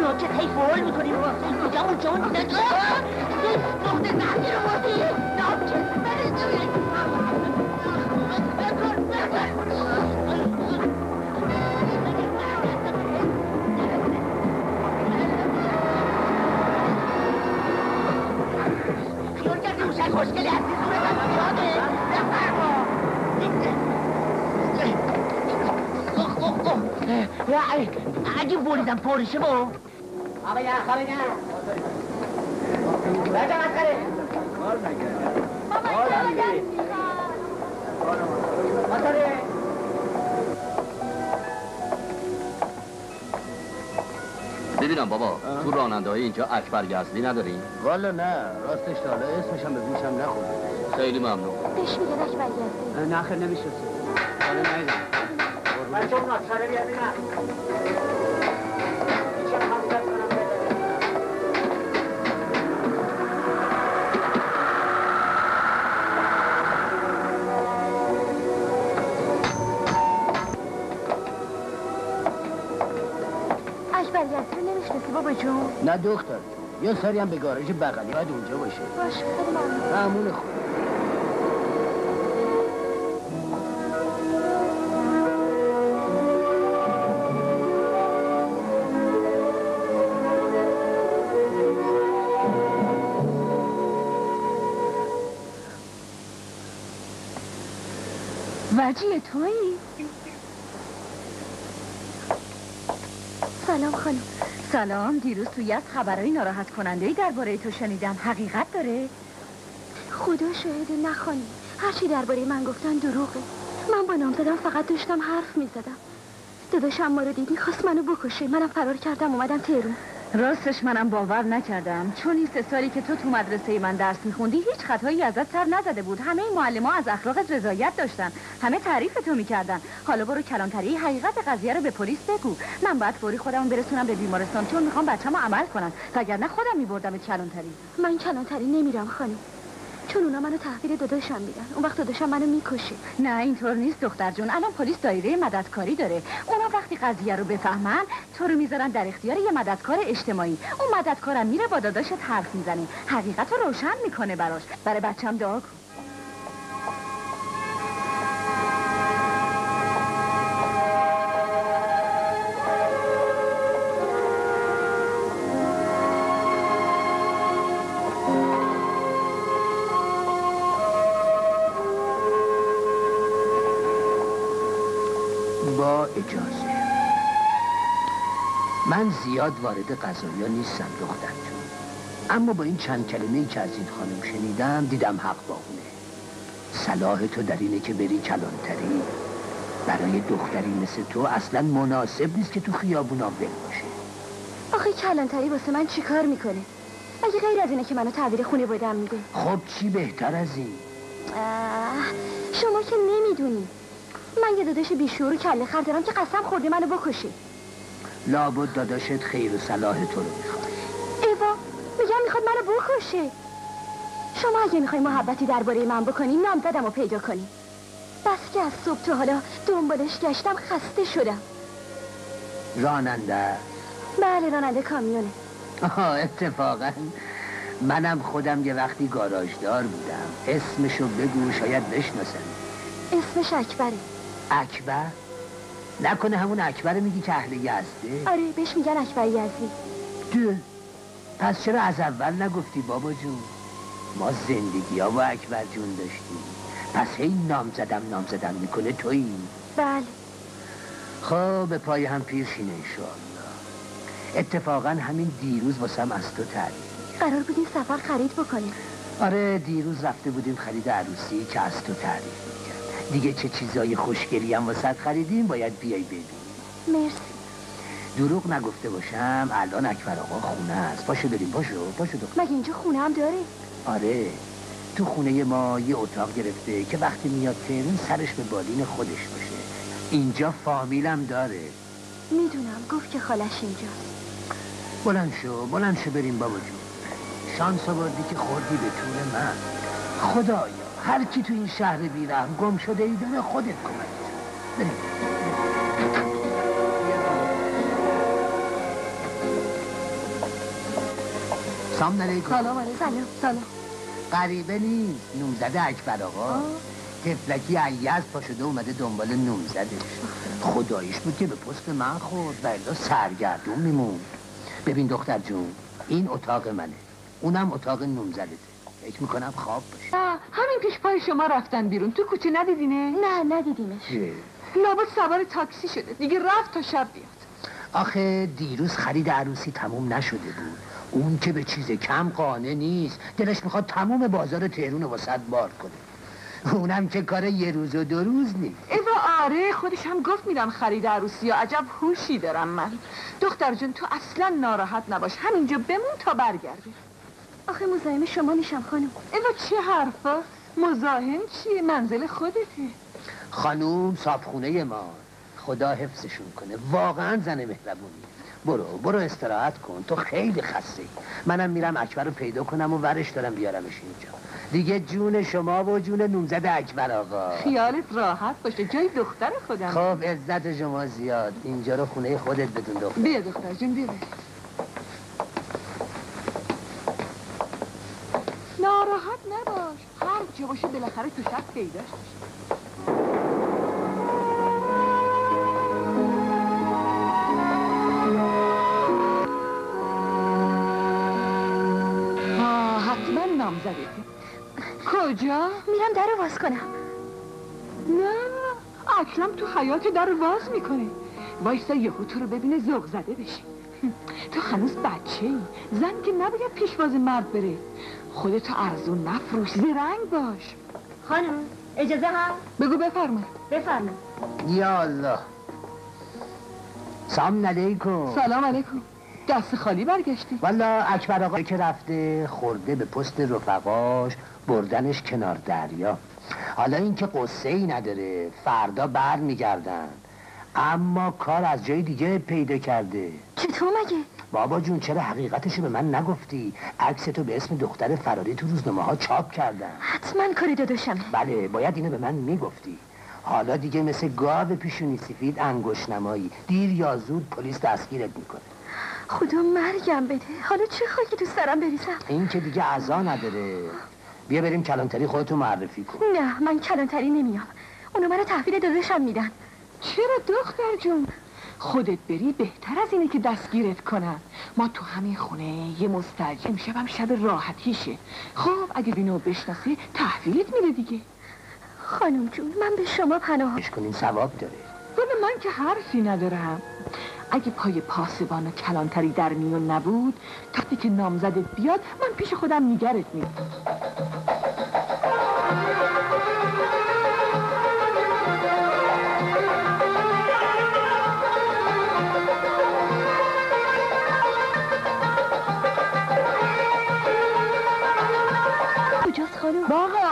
ناکت هی فعال می‌کنی کجا اون دیدن نقطه زهدی رو بردی ناکت بره اگه بریدم پارشه با آبا یا خاله یا بجا مسخره مسخره ببینم بابا. تو راننده های اینجا اکبر یزدی نداریم والا نه راستش تا حالا اسمش هم به گوشم نخورد خیلی ممنون. بهش میگن اکبر یزدی. نه خیلی نمیشه حالا نیدم. بچه اون ناچاره بیاد بینم نه دختر یه سری هم به گاراژ بغلی. باید اونجا باشه. باش خیلی همون خود وجیه تویی؟ سلام خانم سلام دیروز توی از خبرهای ناراحت کننده درباره تو شنیدم. حقیقت داره؟ خدا شاهده نخوانی. هرچی درباره من گفتن دروغه. من با نامزدم فقط داشتم حرف می‌زدم. داداشم ما رو دید می‌خواست منو بکشه. منم فرار کردم اومدم تهرون. راستش منم باور نکردم. چون این سه سالی که تو تو مدرسه من درس میخوندی هیچ خطایی ازت سر نزده بود. همه معلم از اخلاقت رضایت داشتن. همه تعریف تو می‌کردن. حالا برو کلانتری حقیقت قضیه رو به پلیس بگو. من باید فوری خودم برسونم به بیمارستان چون می‌خوام بچه‌مو عمل کنن وگرنه خودم میبردم کلانتری. من کلانتری نمیرم خانم. چون اونا منو تحویل داداشم میدن. اون وقت داداشم منو می‌کشه. نه اینطور نیست دختر جون. الان پلیس دایره مددکاری داره. اونا وقتی قضیه رو بفهمن تو رو می‌ذارن در اختیار یه مددکار اجتماعی. اون مددکارم میره با داداشت حرف می‌زنه. حقیقت رو روشن می‌کنه براش. برای بچم دعا کن. زیاد وارد قضایا نیستم دختر جون. اما با این چند کلمه ای که از این خانم شنیدم دیدم حق با اونه. صلاح تو در اینه که بری کلانتری. برای دختری مثل تو اصلا مناسب نیست که تو خیابونا ول باشه آخه کلانتری واسه من چیکار می‌کنه؟ مگه غیر از اینه که منو تحویل خونه بودم میده؟ خب چی بهتر از این؟ شما که نمی‌دونی. من یه داداش بیشور و کله خر دارم که قسم خورده منو بکشه. لابد داداشت خیر و صلاح تو رو می‌خواد. ایوا میگم می‌خواد منو بکشه. شما اگه می‌خوای محبتی درباره من بکنی نامزدم رو پیدا کنی. بس که از صبح تا حالا دنبالش گشتم خسته شدم. راننده. بله راننده کامیونه. آها اتفاقا. منم خودم یه وقتی گاراژدار بودم. اسمشو بگو شاید بشناسم. اسمش اکبره. اکبر؟ نکنه همون اکبر میگی که اهل یزده. آره بهش میگن اکبر یزدی دو پس چرا از اول نگفتی بابا جون؟ ما زندگی ها با اکبر جون داشتیم. پس هی نام زدم نام زدم می‌کنه تویی؟ بله. خب به پای هم پیر شینه انشاءالله. اتفاقا همین دیروز واسم از تو تعریف قرار بود این سفر خرید بکنیم. آره دیروز رفته بودیم خرید عروسی که از تو تعریف می‌کرد. دیگه چه چیزای خوشگلی هم واسه خریدیم باید بیای ببینی مرسی. دروغ نگفته باشم الان اکبر آقا خونه است. پاشو بریم پاشو پاشو دختر. مگه اینجا خونه هم داره آره. تو خونه ما یه اتاق گرفته که وقتی میاد تهرون سرش به بالین خودش باشه. اینجا فامیلم داره. می‌دونم. گفت که خالش اینجاست بلند شو بلند شو بریم بابا جون. شانس آوردی که خوردی به طول من. خدایا. هر کی تو این شهر بیرحم گم شده ای داره خودت کمک کن. بریم. سلام علیکم. سلام علیکم. سلام. سلام. غریبه نیست. نومزده اکبر آقا. تفلکی عیز پا شده اومده دنبال نومزدش خدایش بود که به پست من خورد و الا سرگردون میموند. ببین دختر جون این اتاق منه. اونم اتاق نومزدته فکر می‌کنم خواب باشه. آه، همین پیش پای شما رفتن بیرون. تو کوچه ندیدینه؟ نه ندیدیمش. لابد سوار تاکسی شده. دیگه رفت تا شب بیاد. آخه دیروز خرید عروسی تموم نشده بود. اون که به چیز کم قانع نیست. دلش می‌خواد تموم بازار تهرون رو واسط بار کنه. اونم که کار یه روز و دو روز نیست. ایوا آره خودش هم گفت میرم خرید عروسی و عجب هوشی دارم من. دختر جون تو اصلا ناراحت نباش. همینجا بمون تا برگردی آخه مزاحم شما میشم خانم. ایوا چه حرفا مزاحم چیه منزل خودته. خانوم صابخونه ما. خدا حفظشون کنه. واقعا زن مهربونی. برو برو استراحت کن. تو خیلی خسته. منم میرم اکبر رو پیدا کنم و ورش دارم بیارمش اینجا. دیگه جون شما و جون نومزد اکبر آقا. خیالت راحت باشه. جای دختر خودم. خب عزت شما زیاد. اینجا رو خونه خودت بدون دختر. بیا دختر جون بیا ناراحت نباش جا باشه بالاخره تو شب پیداش حتما نام زده کجا؟ میرم در رو باز کنم. نه اکرم تو حیات در رو باز می‌کنه وایسا یهو تو رو ببینه ذوق زده بشه تو هنوز بچه ای زن که نباید پیشواز مرد بره. خودتو ارزون نفروش. زرنگ باش. خانم اجازه هم بگو بفرما بفرمایید. یا الله. سلام علیکم. سلام علیکم. دست خالی برگشتی. والا اکبر آقا که رفته خورده به پست رفقاش بردنش کنار دریا. حالا اینکه قصه ای نداره فردا بر میگردن اما کار از جای دیگه پیدا کرده. چطور مگه؟ بابا جون چرا حقیقتشو به من نگفتی؟ عکس تو به اسم دختر فراری تو روزنامه ها چاپ کردن حتما کاری داداشمه بله باید اینو به من می‌گفتی. حالا دیگه مثل گاو پیشونی سفید انگوش نمایی. دیر یا زود پلیس دستگیرت می‌کنه. خدا مرگم بده. حالا چه خاکی دوست دارم بریزم؟ این که دیگه عزا نداره. بیا بریم کلانتری خودتو معرفی کن. نه من کلانتری نمیام. اونا منو تحویل داداشم میدن چرا دختر جون؟ خودت بری بهتر از اینه که دستگیرت کنن ما تو همین خونه یه مستجر امشبم شب راحتیشه. خب اگه بینو بشناسه تحویلت میده دیگه. خانم جون من به شما پناه کنین ثواب داره. ولی من که حرفی ندارم. اگه پای پاسبان و کلانتری در میون نبود وقتی که نامزدت بیاد من پیش خودم نگرت میدم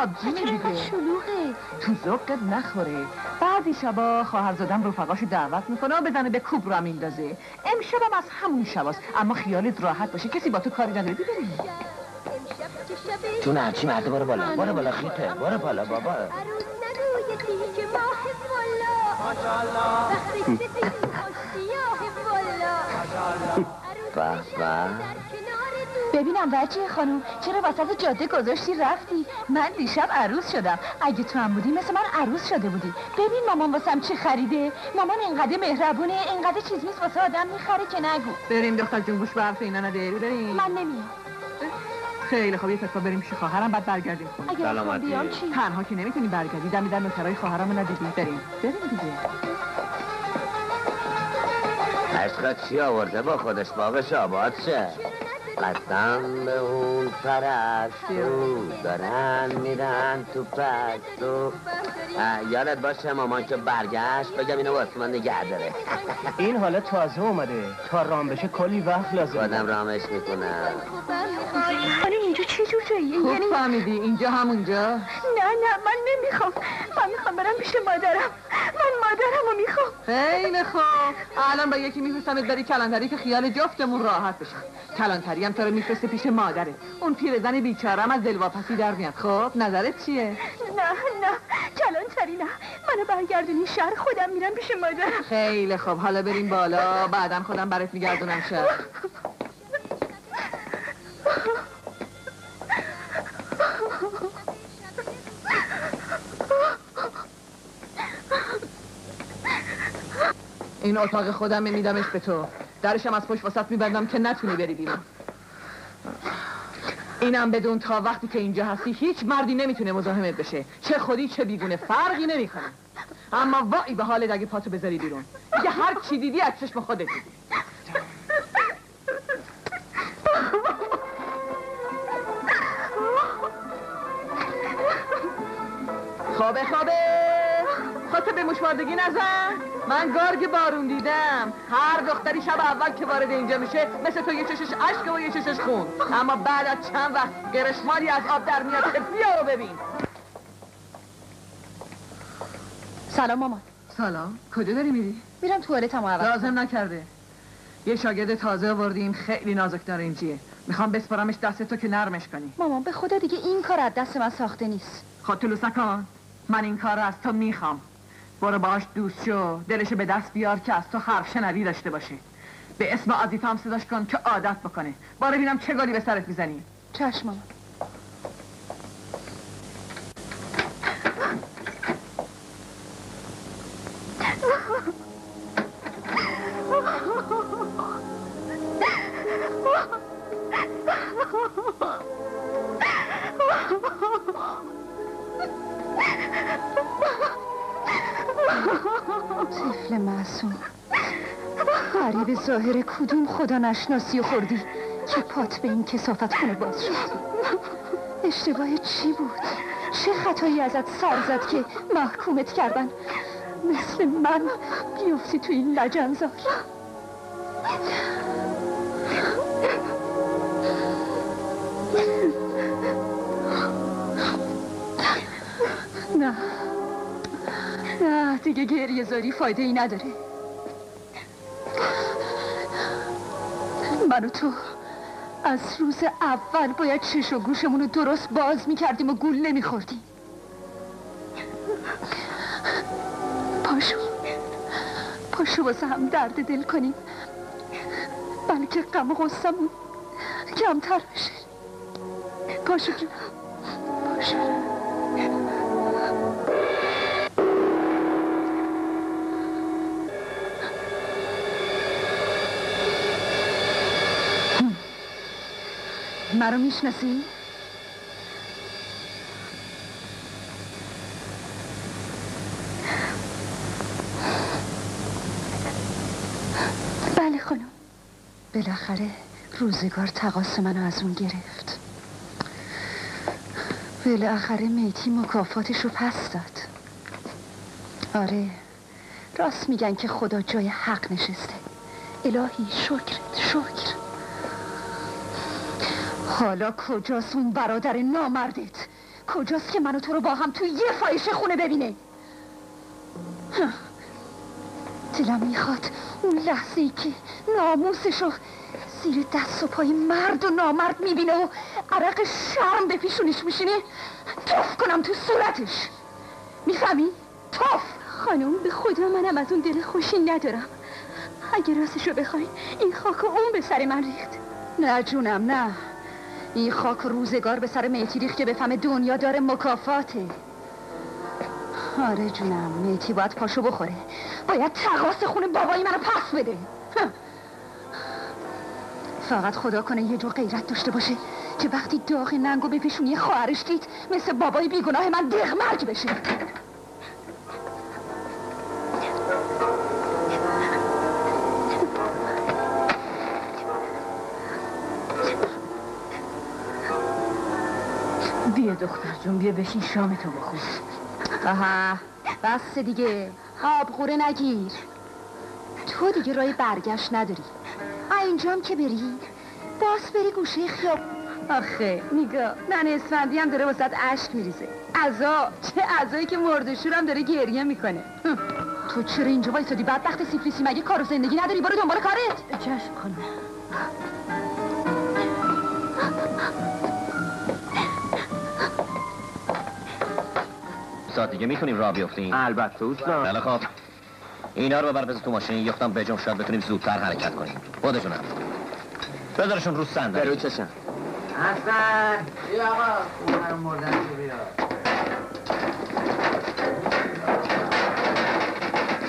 چرا دیگه شلوغه. تو ذوقت نخوره. بعضی شبا خواهر زادم رفقاشو دعوت می‌کنه و بزنه به کوب را میندازه. امشبم از همون شباست. اما خیالت راحت باشه. کسی با تو کاری نداره. ببریم جون هرچی مرده بارو بالا. بارو بالا خیته. بارو بالا بابا. عروس نروی ببینم بچه خانم چرا وسط جاده گذاشتی رفتی؟ من دیشب عروس شدم. اگه تو هم بودی مثل من عروس شده بودی. ببین مامان واسم چی خریده. مامان انقدر مهربونه انقدر چیز نیست واسه آدم می‌خره که نگو. بریم دختر جون گوش به حرف اینا نده. بریم. من نمیام. خیلی خوب یه پسا بریم پیش خواهرم بعد برگردیم. خونه اگه سلامتی. بیام چی؟ تنها که نمی‌تونی برگردی دمی در نوکرای خواهرمو ندیدی بریم. بریم دیگه. عشقت چی آورده با خودش؟ باغش آباد شه. قسم به اون پرستو دارن میرن تو پستو یادت باشه مامان که برگشت بگم اینو واسه من نگه داره این حالا تازه اومده. تا رام بشه کلی وقت لازم خودم رامش می‌کنم. خانم اینجا چه جور جاییه خوب یعنی فهمیدی اینجا همونجا؟ نه نه من نمی‌خوام. من می‌خوام برم پیش مادرم. من مادرم رو می‌خوام. خیلی خوب. الان با یکی میفرستمت بری کلانتری که خیال جفتمون راحت بشه کلانتری تو رو میفرسته پیش مادره. اون پیرزن بیچارم از دلواپسی در میاد. خب نظرت چیه؟ نه نه کلانتری نه. منو برگردونی شهر خودم میرم پیش مادرم خیلی خوب حالا بریم بالا. بعدم خودم برات میگردونم شهر. این اتاق خودم میدمش به تو. درشم از پشت وسط میبندم که نتونی بری بیرون. اینم بدون تا وقتی که اینجا هستی هیچ مردی نمی‌تونه مزاحمت بشه. چه خودی چه بیگونه فرقی نمی‌کنه. اما وای به حالت اگه پاتو بذاری بیرون. دیگه هر چی دیدی از چشم خودت دیدی. خوابه خوابه خودتو به مشواردگی نزن. من گارگ بارون دیدم. هر دختری شب اول که وارد اینجا میشه مثل تو یه چشش اشک و یه چشش خون. اما بعد از چند وقت قرشمالی از آب در میاد که بیا رو ببین. سلام مامان. سلام. کجا داری میری؟ میرم توالتمو عوض. لازم نکرده. یه شاگرد تازه آوردیم. خیلی نازک داره اینجیه می‌خوام بسپارمش دست تو که نرمش کنی. مامان به خدا دیگه این کار از دست من ساخته نیست. خود طلوس نکن. من این کار رو از تو می‌خوام. برو باش دوست شو. دلشو به دست بیار که از تو حرف شنوی داشته باشه. به اسم آزیتا هم صداش کن که عادت بکنه. باره ببینم چه گلی به سرت می‌زنی. چشم طفل معصوم. غریب ظاهر کدوم خدا نشناسی و خوردی که پات به این کسافت خونه باز شد. اشتباه چی بود؟ چه خطایی ازت سر زد که محکومت کردن؟ مثل من بیفتی تو این لجنزار. نه. نه دیگه گریه زاری فایده ای نداره. من و تو از روز اول باید چش و گوشمون رو درست باز می‌کردیم و گول نمیخوردیم. پاشو پاشو واسه هم درد دل کنیم. بلکه غم و غصمون کمتر بشه. پاشو پاشو. مرا می‌شناسی؟ بله خانم. بالاخره روزگار تقاس منو از اون گرفت. بالاخره میتی مکافاتش پس داد. آره راست میگن که خدا جای حق نشسته. الهی شکرت شکر. حالا کجاست اون برادر نامردت؟ کجاست که من و تو رو با هم توی یه فایش خونه ببینه. دلم می‌خواد اون لحظه ای که ناموسشو زیر دست و پای مرد و نامرد می‌بینه و عرق شرم به پیشونش میشینه توف کنم تو صورتش. می‌فهمی؟ توف خانم به خدا منم از اون دل خوشی ندارم. اگه راستشو بخوای این خاک اون به سر من ریخت. نه جونم نه. این خاک روزگار به سر میتی ریخت که بفهمه دنیا داره مکافاته. آره جونم میتی باید پاشو بخوره. باید تقاس خونه بابایی منو پس بده. فقط خدا کنه یه جور غیرت داشته باشه که وقتی داغ ننگو به پیشونی خواهرش دید مثل بابای بیگناه من دغمرگ بشه. دختر جون بیا بشین شامتو بخور آها بس دیگه. آب خوره نگیر. تو دیگه رای برگشت نداری. اینجام که بری. باز بری گوشه خیاب. آخه نگاه ننه اسفندی هم داره واسه اشک میریزه. عزا چه عزایی که مردشور هم داره گریه می‌کنه. تو چرا اینجا وایسادی؟ بدبخت سیفلیسی مگه کار و زندگی نداری؟ برو دنبال کارت. چشم خانم ساعت دیگه می‌تونیم راه بیفتیم. البته استاد بله خب. اینا رو ببر تو ماشین یختم بجام شاید بتونیم زودتر حرکت کنیم. خودشونم بذارشون رو صندلی. برو چشم. حسن! بیا آقا. مردن بیا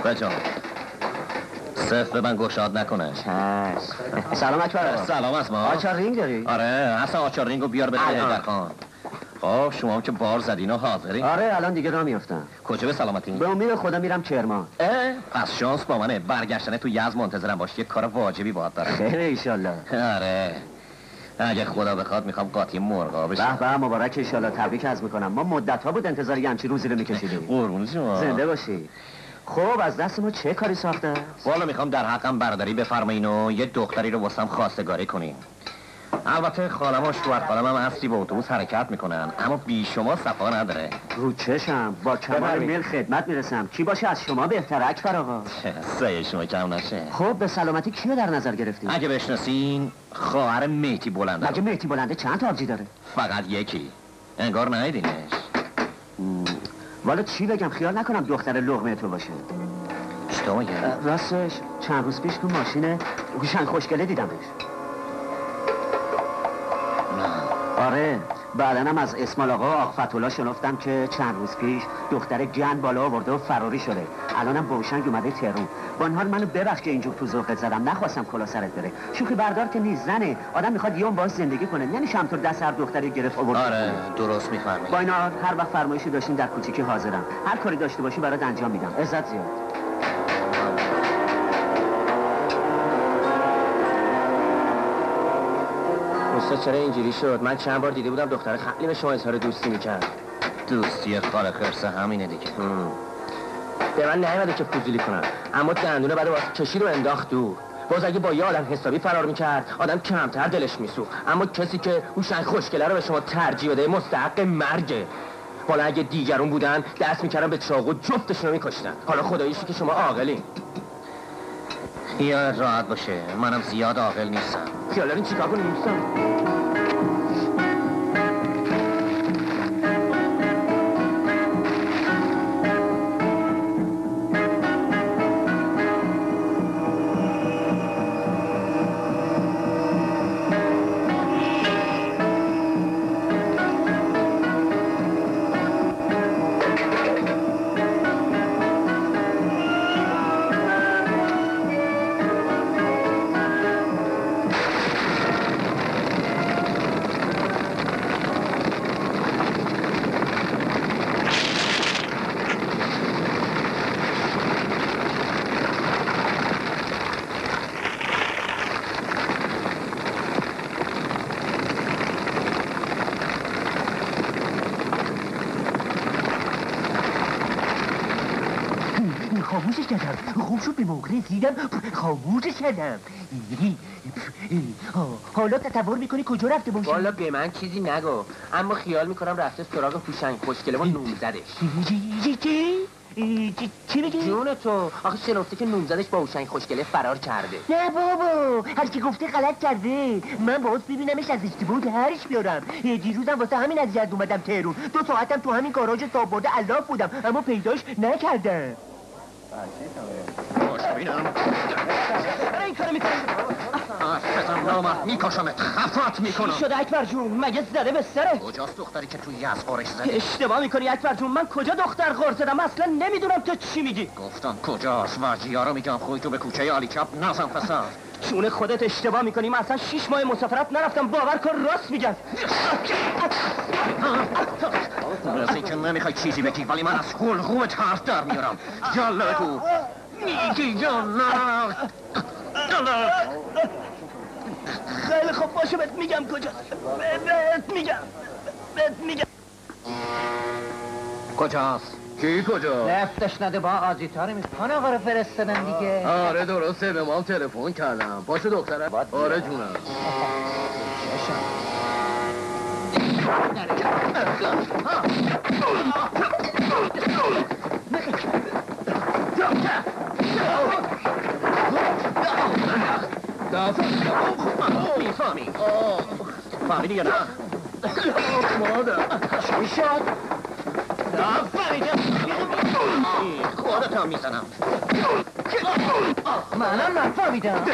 بجام صف به من گشاد نکنه. چشم. سلام اکبر. سلام است ما آچار رینگ داری؟ آره اصلا آچار رینگو بیار بده الان. خب شما هم که بار زدین و حاضرین. آره الان دیگه راه میافتم. کجا به سلامتی؟ به امید خدا میرم کرمان. اه پس شانس با منه. برگشتن تو یزد منتظرم باش. یه کار واجبی باید دارم. خیر ایشالله آره. اگه خدا بخواد می‌خوام قاطی مرغا به بشم. به مبارک ایشالله تبریک از می‌کنم. ما مدت ها بود انتظار یه همچین روزی رو میکشیدیم. قربون شما. زنده باشی. خب از دست ما چه کاری ساخته؟ والا می‌خوام در حقم برادری بفرمایین و یه دختری رو واسم خواستگاری کنین. البته خالم و شوهر هم اصلی با اتوبوس حرکت می‌کنن اما بی شما صفا نداره. رو چشم. با کمال. میل خدمت می‌رسم. کی باشه از شما بهتر اکبر آقا؟ سه شما کم نشه. خب به سلامتی کیو در نظر گرفتیم اگه بشناسین خواهر میتی بلنده. مگه مهدی بلنده چند تا آبجی داره؟ فقط یکی. انگار ندیدینش. والا چی بگم؟ خیال نکنم دختر لغمه تو باشه. چطور راستش چند روز پیش تو ماشین گوشنگ خوشگله دیدمش. آره بعدنم از اسمال آقا آق فتولا شنفتم که چند روز پیش دختر گند بالا آورده و فراری شده. الانم بوشنگ اومده تهرون. با این حال منو ببخش که اینجور تو ذوقت زدم. نخواستم کلا سرت بره. شوخی بردار که نیست زنه. آدم می‌خواد یه باش زندگی کنه. نمیشه همطور دست هر دختری گرفت آورد. آره. درست میفرمی با این حال هر وقت فرمایشی داشتین در کوچیکی حاضرم. هر کاری داشته باشی برات انجام میدم. عزت زیاد. استاد چرا اینجوری شد؟ من چند بار دیده بودم دختر خیلی به شما اظهار دوستی می‌کرد. دوستی خال خرسه همینه دیگه. به من نیومده که فضولی کنم. اما دندونه بعد واسه کشید و انداخت دور باز اگه با یه آدم حسابی فرار می‌کرد آدم کمتر دلش میسوخت. اما کسی که هوشنگ خوشگله رو به شما ترجیح بده مستحق مرگه. حالا اگه دیگرون بودن دست می‌کردن به چاقو جفتشون رو میکشتن. حالا خداییشی که شما عاقلین. یاد راحت باشه. منم زیاد عاقل نیستم. خیال چیکار کنیم دوستان؟ شد به موقع رسیدم خاموشش کردم آه، حالا تصور می‌کنی کجا رفته باشی؟ والا به من چیزی نگو. اما خیال می‌کنم رفته سراغ هوشنگ خوشگله و نون زدش چی؟ چی؟ جون تو. آخه شنفته که نون زدش با هوشنگ خوشگله فرار کرده. نه بابا هر کی گفته غلط کرده. من باز ببینمش از اشتباه درش بیارم. یه دیروزم واسه همین از یاد اومدم تهرون. دو ساعتم تو همین گاراژ صاحب برده علاف بودم اما پیداش نکردم. باش ببینم این کارو می‌کنی بزن نامرد میکاشمت خفت می‌کنم شده اکبر جون مگه زده به سره کجاست دختری که توی از قارش زدی اشتباه می‌کنی اکبر جون من کجا دختر غار زدم اصلا نمی‌دونم تو چی میگی گفتم کجاست وجیا رو میگم خودتو به کوچه علی چپ نزن پسر چون خودت اشتباه می‌کنی. من اصلا شیش ماه مسافرت نرفتم. باور کن راست میگم. مثل که نمی‌خوای چیزی بگی ولی من از حلقومت حرف در میارم. یالا بگو میگی یا نه خیلی خوب باشه بهت میگم کجاست بهت میگم. بهت میگم. کجاست؟ کی کجا؟ لفتش نده با آزیتا رو می‌خوان آقا رو فرستادن دیگه. آره درسته به ما هم تلفن کردم پاشو دختره آره جونم. فهمیدی یا نه؟ مادر. چی شد؟ خودت هم می‌زنم منم نفهمیدم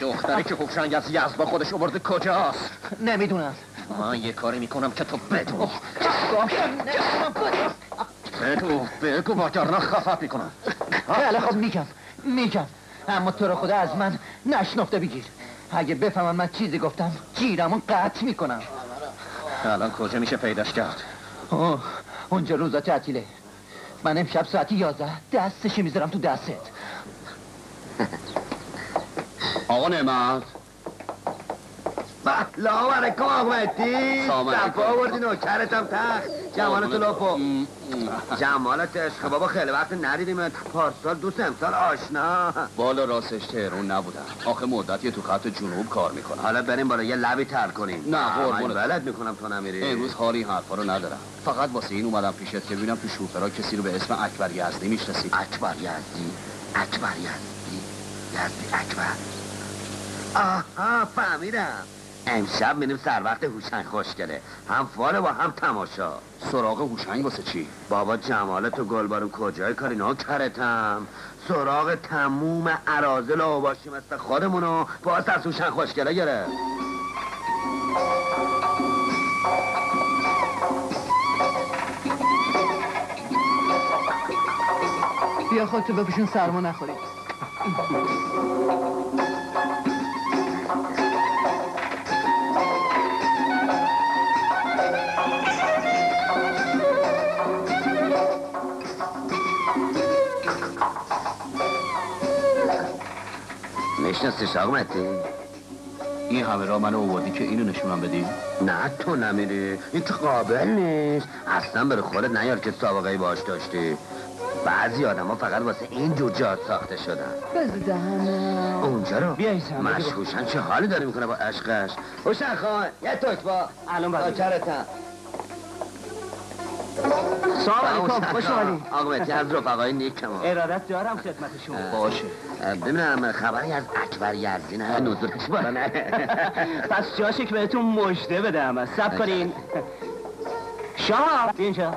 دختری که هوشنگ از یزد با خودش آورده کجاست؟ نمی‌دونم. من یه کاری می‌کنم که تو بدونی بگو بگو وگرنه خفت می‌کنم. خیلی خب میگم میگم. اما تو رو خدا از من نشنفته بگیر. اگه بفهمم من چیزی گفتم گیرمون قطع می‌کنم. الان کجا میشه پیداش کرد؟ اوه اونجا روزا تعطیله. من امشب ساعتی یازده دستشی می‌ذارم تو دستت. آقا نعمت. سلام علیکم. صفا آوردی نوکرتم تخت. جمالت لاپو جمالت عشق. بابا خیلی وقت ندیدیم پارسال. دوست امسال آشنا. بالا راستش تهرون نبودم آخه مدتی تو خط جنوب کار می‌کنم حالا بریم بالا یه لبی تر کنیم. نه، من قربونت. ولد می‌کنم تو نمیری. امروز حالی حرفا رو ندارم. فقط واسه این اومدم پیشت که ببینم تو شوفرا کسی رو به اسم اکبر یزدی می‌شناسی اکبر یزدی. اکبر یزدی. یزدی اکبر. آها فهمیدم. امشب میریم سر وقت هوشنگ خوشگله. هم فال و هم تماشا. سراغ هوشنگ واسه چی؟ بابا جمالت و گلبارون کجای کاری ناکرتم سراغ تموم عرازل و اوباشی مثل خودمونو. باز از هوشنگ خوشگله گرفت بیا خودتو بپوشون سرما نخوری میشناسیش آقمتی؟ این همه را منو آوردی که اینو نشونم بدی؟ نه تو نمیری. این که قابل نیست. اصلا بره خودت نیار که سابقه باش داشتی. بعضی آدم ها فقط واسه این جور جات ساخته شدن. بزدهم اونجا رو؟ بیایی سم،. مشکوشن چه حالی داره می‌کنه با عشقش؟ حسین خان یه توک با الان بعد چرتم سلام علیکم خوش اومدین آقمتی از رفقای نیک ما ارادت دارم خدمت شما. باشه. ببینم خبری از اکبر یزدی نه؟ نزولش بالا نه. پس جاشه که بهتون مژده بدم. سب کنین. شاه بیا اینجا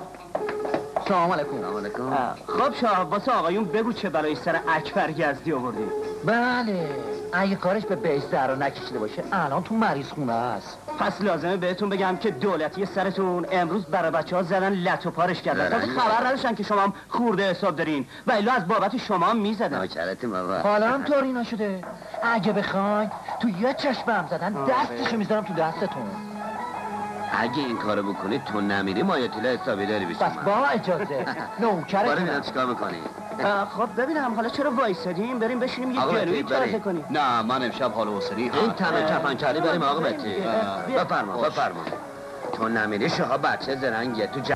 سلام علیکم. سلام علیکم. خب شاه واسه آقایون بگو چه برای سر اکبر یزدی آوردی. بله. اگه کارش به بیستر رو نکشیده باشه الان تو مریض خونه است. پس لازمه بهتون بگم که دولتی سرتون امروز برای بچه ها زدن لط و پارش کردن. زدن. تازه خبر نداشتن که شما هم خورده حساب دارین. و الا از بابت شما هم می‌زدن. ناکرتی بابا. حالا هم طوری نشده. اگه بخواین تو یه چشم هم زدن دستشو می‌ذارم تو دستتون. اگه این کارو بکنی تو نمیری مایتیله حسابی داری بیشتر. پس با اجازه. باره نوکرتونم ببینم چیکار می‌کنی؟ آه، خب ببینم حالا چرا وایسادیم؟ بریم بشینیم یه بریم. تازه کنیم. نه من امشب حال و حوصله این. تنه کفنچالی بریم آقا بتی. بفرما بفرما. تو نمیری شها بچه زرنگیه. تو ج...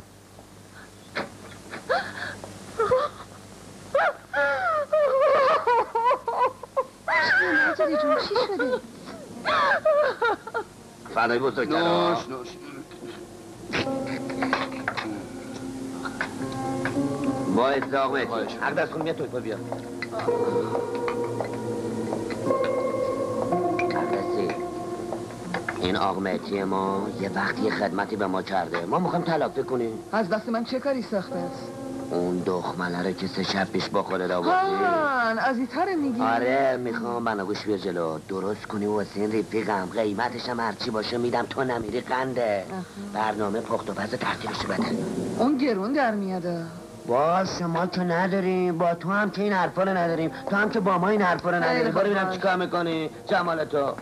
نجلی جون چی شده؟ فدای بزرگتر. نوش نوش. باید خواهش. بتی حق دست کنیم یه توی بیا مقدسی این آقمتی ما یه وقتی یه خدمتی به ما کرده. ما می‌خوایم تلافی کنیم از دست من چه کاری ساخته است؟ اون دخمنه رو که سه شب پیش با خودت آوردی. این تره میگی؟ آره می‌خوام بناگوش بیا جلو. درست کنی واسه این رفیقم. قیمتش هم هرچی باشه میدم. تو نمیری قنده برنامه پخت و پز ترتیبش بده. اون گرون در میاده. با شما که نداریم با تو هم که این حرفا رو نداریم. تو هم که با ما این حرفا رو نداریم برو. ببینم چیکار می‌کنی. جمال تو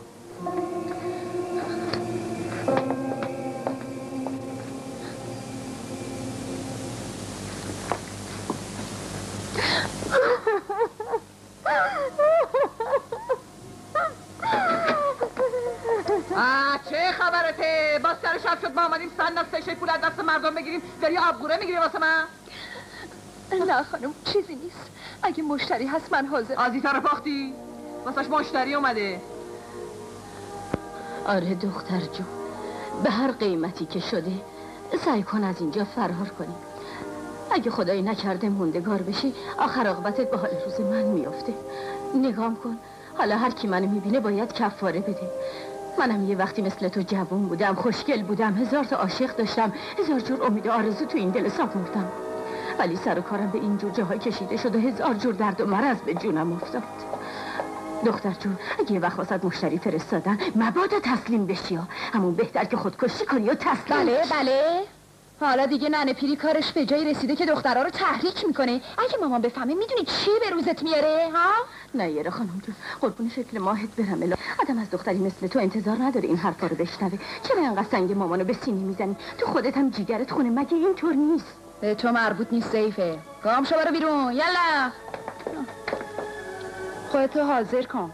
داری آبگوره می‌گیری واسه من؟ نه خانم چیزی نیست. اگه مشتری هست من حاضر آزیتا رو پاختی واسش مشتری اومده. آره دختر جون. به هر قیمتی که شده سعی کن از اینجا فرار کنی. اگه خدایی نکرده موندگار بشی آخر عاقبتت به حال روز من میافته. نگام کن. حالا هر کی منو می‌بینه باید کفاره بده. منم یه وقتی مثل تو جوون بودم خوشگل بودم هزار تا عاشق داشتم هزار جور امید و آرزو تو این دل صاف مردم ولی سر و کارم به این جور جاهای کشیده شد و هزار جور درد و مرض به جونم افتاد دختر جون اگه یه وقت واسه مشتری فرستادن مبادا تسلیم بشی. همون بهتر که خودکشی کنی و تسلیم بله. بله حالا دیگه ننه پیری کارش به جایی رسیده که دخترها رو تحریک می‌کنه. اگه مامان بفهمه می‌دونی چی به روزت میاره ها؟ نه یه خانم جون قربون شکل ماهت برم الا. آدم از دختری مثل تو انتظار نداره این حرفا رو بشنوه. چرا انقدر سنگ مامانو به سینی می‌زنی؟ تو خودت هم جیگرت خونه مگه اینطور نیست؟ به تو مربوط نیست سیفه. گام شو برو بیرون. یلا! خودتو حاضر کن.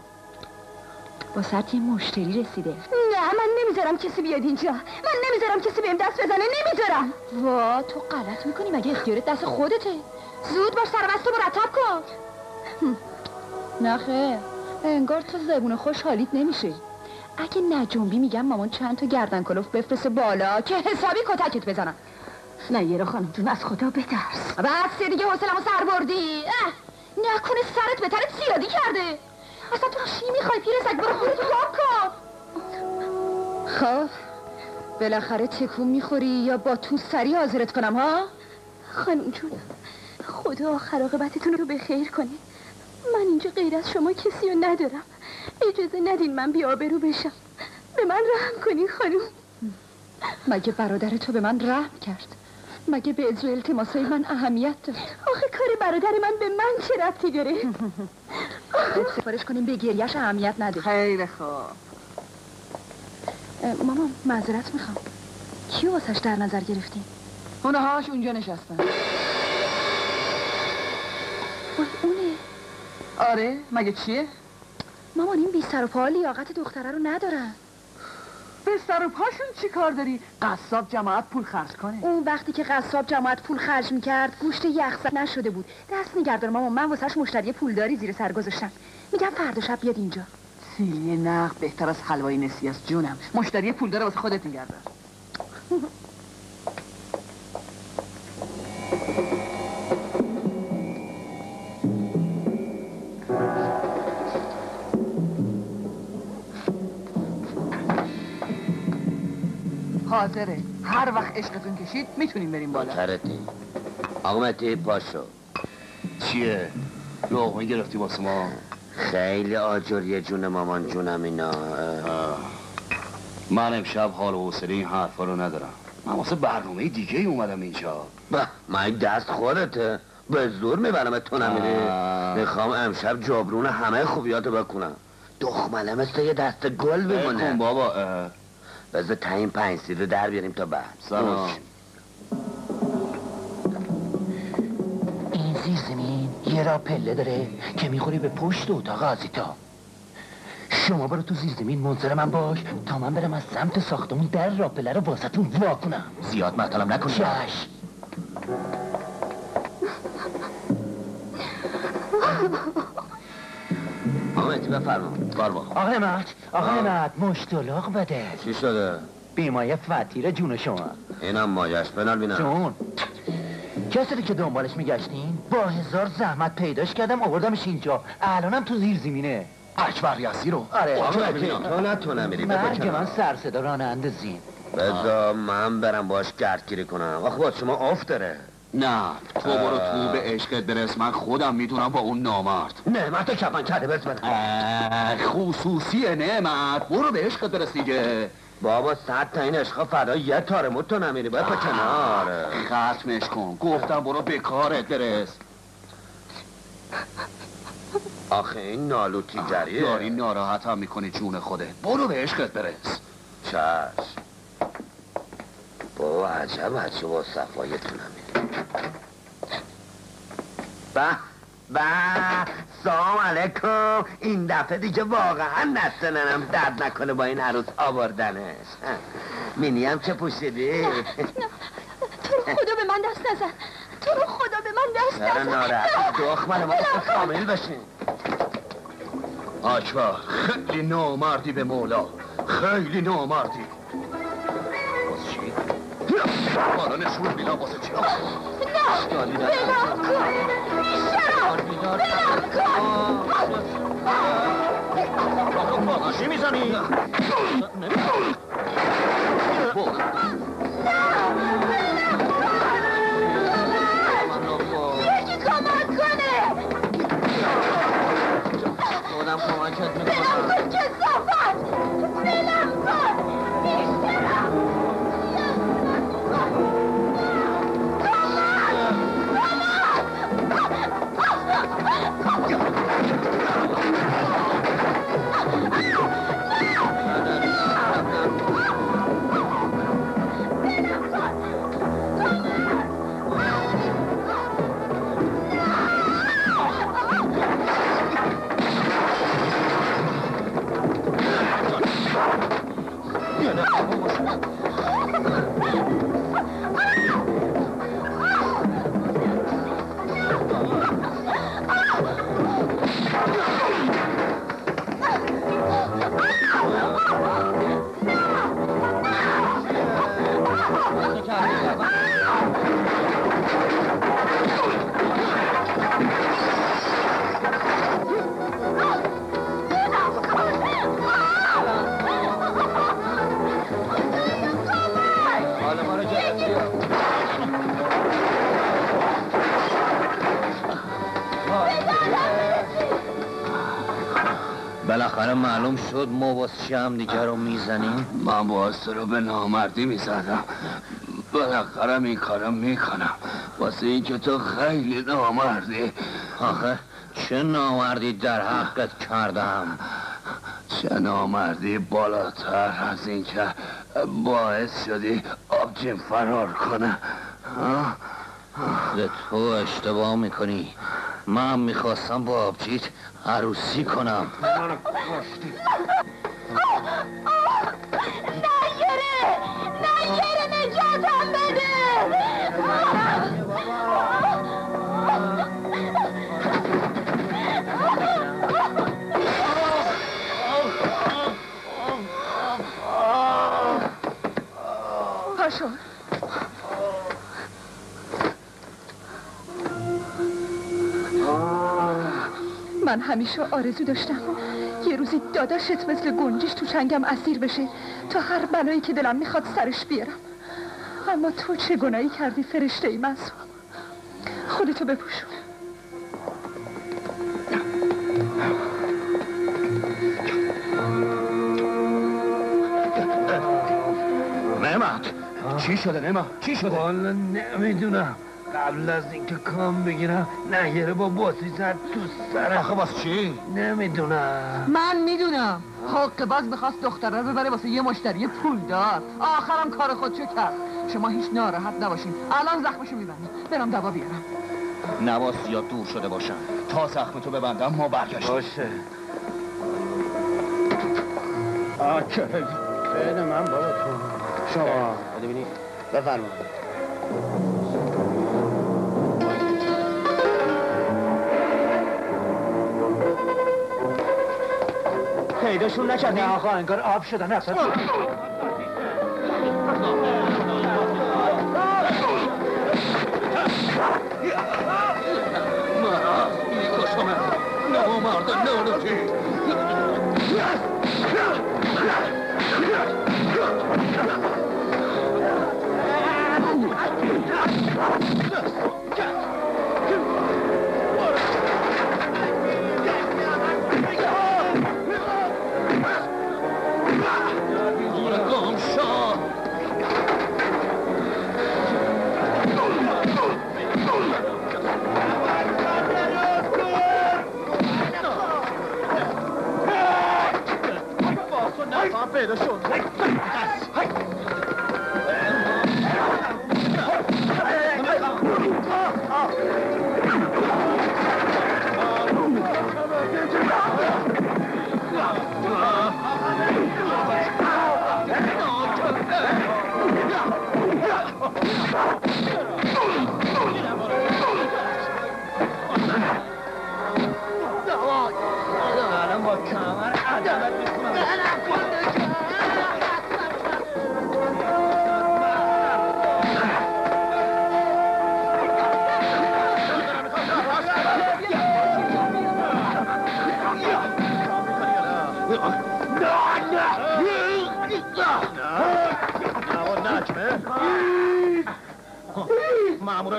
با سرت یه مشتری رسیده. نه من نمی‌ذارم کسی بیاد اینجا. من نمی‌ذارم کسی بهم دست بزنه. نمی‌ذارم. وا تو غلط می‌کنی مگه اختیارت دست خودته؟ زود باش سربستو مرتب کن. نه خیر انگار تو زبون خوش حالیت نمیشه اگه نجنبی میگم مامان چند تا گردن کلوف بفرسته بالا که حسابی کتکت بزنم. نه یه خانم جون از خدا بترس. بس دیگه حوصلمو سر بردی. اه، نکنه سرت به ترت زیادی کرده. اصلا تو چی می‌خوای پیرسک برو خودتو یاب کن خب بالاخره تکون می‌خوری یا با تو سری حاضرت کنم ها؟ خانم جون خدا آخر عاقبتتون رو به خیر کنه. من اینجا غیر از شما کسی رو ندارم. اجازه ندین من بیابرو بشم. به من رحم کنین خانم. مگه برادر تو به من رحم کرد؟ مگه به اجرای التماسای من اهمیت داد آخه کار برادر من به من چه ربطی داره؟ سفارش کنیم به گریش اهمیت نده. خیلی خوب. مامان معذرت می‌خوام. کیو واسش در نظر گرفتیم خونه هاش اونجا نشستن. وای اونه. آره مگه چیه؟ مامان این بی سر و پا لیاقت دختره رو ندارن. به سر و پاشون چی کار داری؟ قصاب جماعت پول خرج کنه. اون وقتی که قصاب جماعت پول خرج می‌کرد گوشت یخزد نشده بود. دست نگردار مامان من واسهش مشتری پولداری زیر سر گذاشتم. میگم فردا شب بیاد اینجا. سیلی نقد بهتر از حلوای نسی است جونم. مشتری پول داره واسه خودت نگردار حاضره هر وقت عشقتون کشید می‌تونیم بریم بالا. ترتی آقا متی پاشو چیه؟ لقمه گرفتی واسه ما خیلی آجوریه جون مامان جونم اینا. من امشب حال و حوصله این حرفا رو ندارم. من واسه برنامه دیگه ای اومدم اینجا. به من دست خودته به زور می‌برم تو نمیری. آه. می‌خوام امشب جبرون همه خوبیاتو بکنم دخمله مثل یه دست گل کن بمونه. بابا اه. بذار تعیین پنج سیر رو در بیاریم تا بعد. سلام. این زیر زمین یه را پله داره که می‌خوری به پشت اتاق آزیتا. شما برو تو زیر زمین منظر من باش. تا من برم از سمت ساختمون در را پله رو واسطون وا کنم. زیاد معطلم نکن چشم متی بفرما. فرما آقای مهد آقای مهد مشتلاق بده. چی شده؟ بیمایه فتیره جون شما. اینم مایش بنال بینم جون. کسی رو که دنبالش میگشتین با هزار زحمت پیداش کردم آوردمش اینجا. الانم تو زیر زمینه. اکبر یزی رو. آره. تو نه تو نمیری مرگ. من سر صدا راننده زین. بذار من برم باش گردگیری کنم. آخه با شما آف داره. نه تو برو تو به عشقت برس. من خودم می‌دونم با اون نامرد. نعمت کفن کرده برس خصوصی نعمت. برو به عشقت برس دیگه. بابا صد تا این عشقا فدا یه تاره مو تو نمیری. باید پا کنار. ختمش کن. گفتم برو به کارت برس. آخه این نالو تیجریه داری ناراحت هم می‌کنی جون خودت. برو به عشقت برس. چشم. بابا عجب بچه با صفایتون همین به به سلام علیکم. این دفعه دیگه واقعا دست ننم. درد نکنه با این عروس آوردنش. مینی هم چه پوشیدی؟ تو رو خدا به من دست نزن. تو رو خدا به من دست نزن. ناراحت؟ دخمل ما باید کامل بشین. اکبر خیلی نامردی به مولا. خیلی نامردی؟ حالا نشون بیلا واسه چی؟ نه بلم کن. بیشترم بلم کن. چی می‌زنی؟ یکی بالاخره معلوم شد ما واسه هم دیگه رو می‌زنیم؟ من تو رو به نامردی می‌زدم. بالاخره این کارم می‌کنم. واسه اینکه تو خیلی نامردی. آخه چه نامردی در حقت کردم؟ چه نامردی بالاتر از این که باعث شدی آبجیم فرار کنه؟ ده تو اشتباه می‌کنی. من می‌خواستم با آبجیت عروسی کنم. نگره نگره نجاتم بده! پاشو. من همیشه آرزو داشتم. یه روزی داداشت مثل گنجش تو چنگم اسیر بشه. تا هر بلایی که دلم می‌خواد سرش بیارم. اما تو چه گناهی کردی فرشته ای منصور؟ خودتو بپوشون. نعمت چی شده نعمت؟ چی شده؟ والا نمی‌دونم. قبل از اینکه کام بگیرم نگره با باسی زد تو سرم آخه واسه چی نمی‌دونم من می‌دونم حق باز می‌خواست دختره رو ببره واسه یه مشتری پولدار آخرم کار خودشو کرد شما هیچ ناراحت نباشین الان زخمشو میبندیم برم دوا بیارم نواز زیاد دور شده باشم تا زخم تو ببندم ما برگشتیم باشه آکه بده من بابا تو شما ببینی بفرمایید پیداشون نکردی؟ نه آقا انگار آب شدن اصلا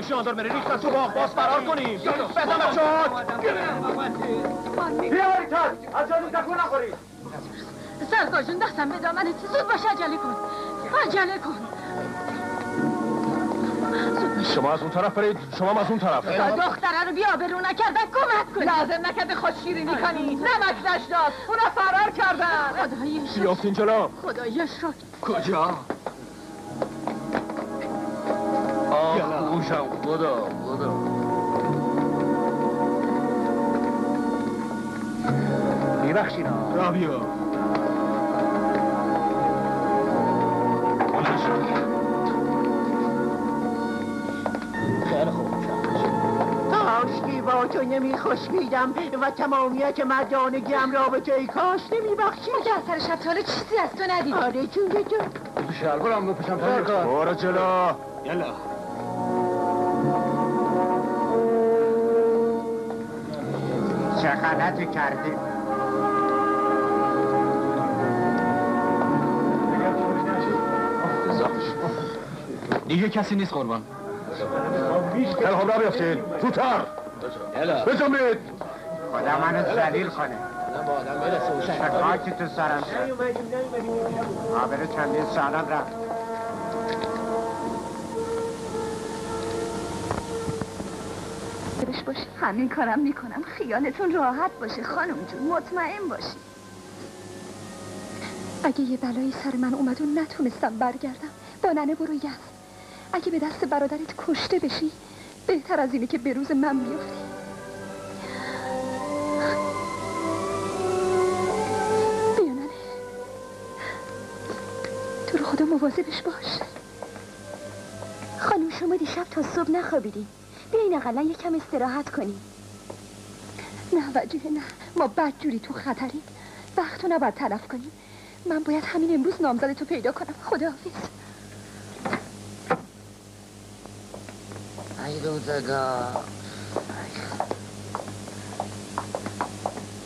بره ریخت از تو باغ باز فرار کنیم بزن شد سرکار جون دستم به دامنت زود باش عجله کن. عجله کن. شما از اون طرف برید شما از اون طرف. تا دختره رو بیا برو نکردن کمک کن لازم نکرده خود شیرینی کنی نمک نشداد اونا فرار کردن. خدای شکر بیافتین جلو؟ خدای شکر کجا؟ آه گوشم خدا. خدا میبخشین را بیا با تو نمیخشمیدم و تمامیت مردانگیم را به توی کاش نمیبخشید ما که از سر شب تا حالا چیزی از تو ندیدیم آره جون تو شلوارم بپوشم سرکار برو جلو. یلا. چه غلطی کردی؟ دیگه کسی نیست قربان. خیلی خوب را بیافتین. زودتر. بجنبید. خدا منو ذلیل کنه. چه خاکی تو سرم. شد آبره چندین سالم رفت. خوش باشه. همین کارم می‌کنم. خیالتون راحت باشه. خانم جون مطمئن باشی. اگه یه بلایی سر من اومد و نتونستم برگردم با ننه برو یز اگه به دست برادرت کشته بشی بهتر از اینه که به روز من بیفتی. بیا ننه. تو رو خدا مواظبش باش. خانم شما دیشب تا صبح نخوابیدین بیاین اقلا یکم استراحت کنیم. نه وجه نه. ما بدجوری تو خطریم وقت رو نباید تلف کنیم. من باید همین امروز نامزد تو پیدا کنم. خداحافظ. ای روزگار.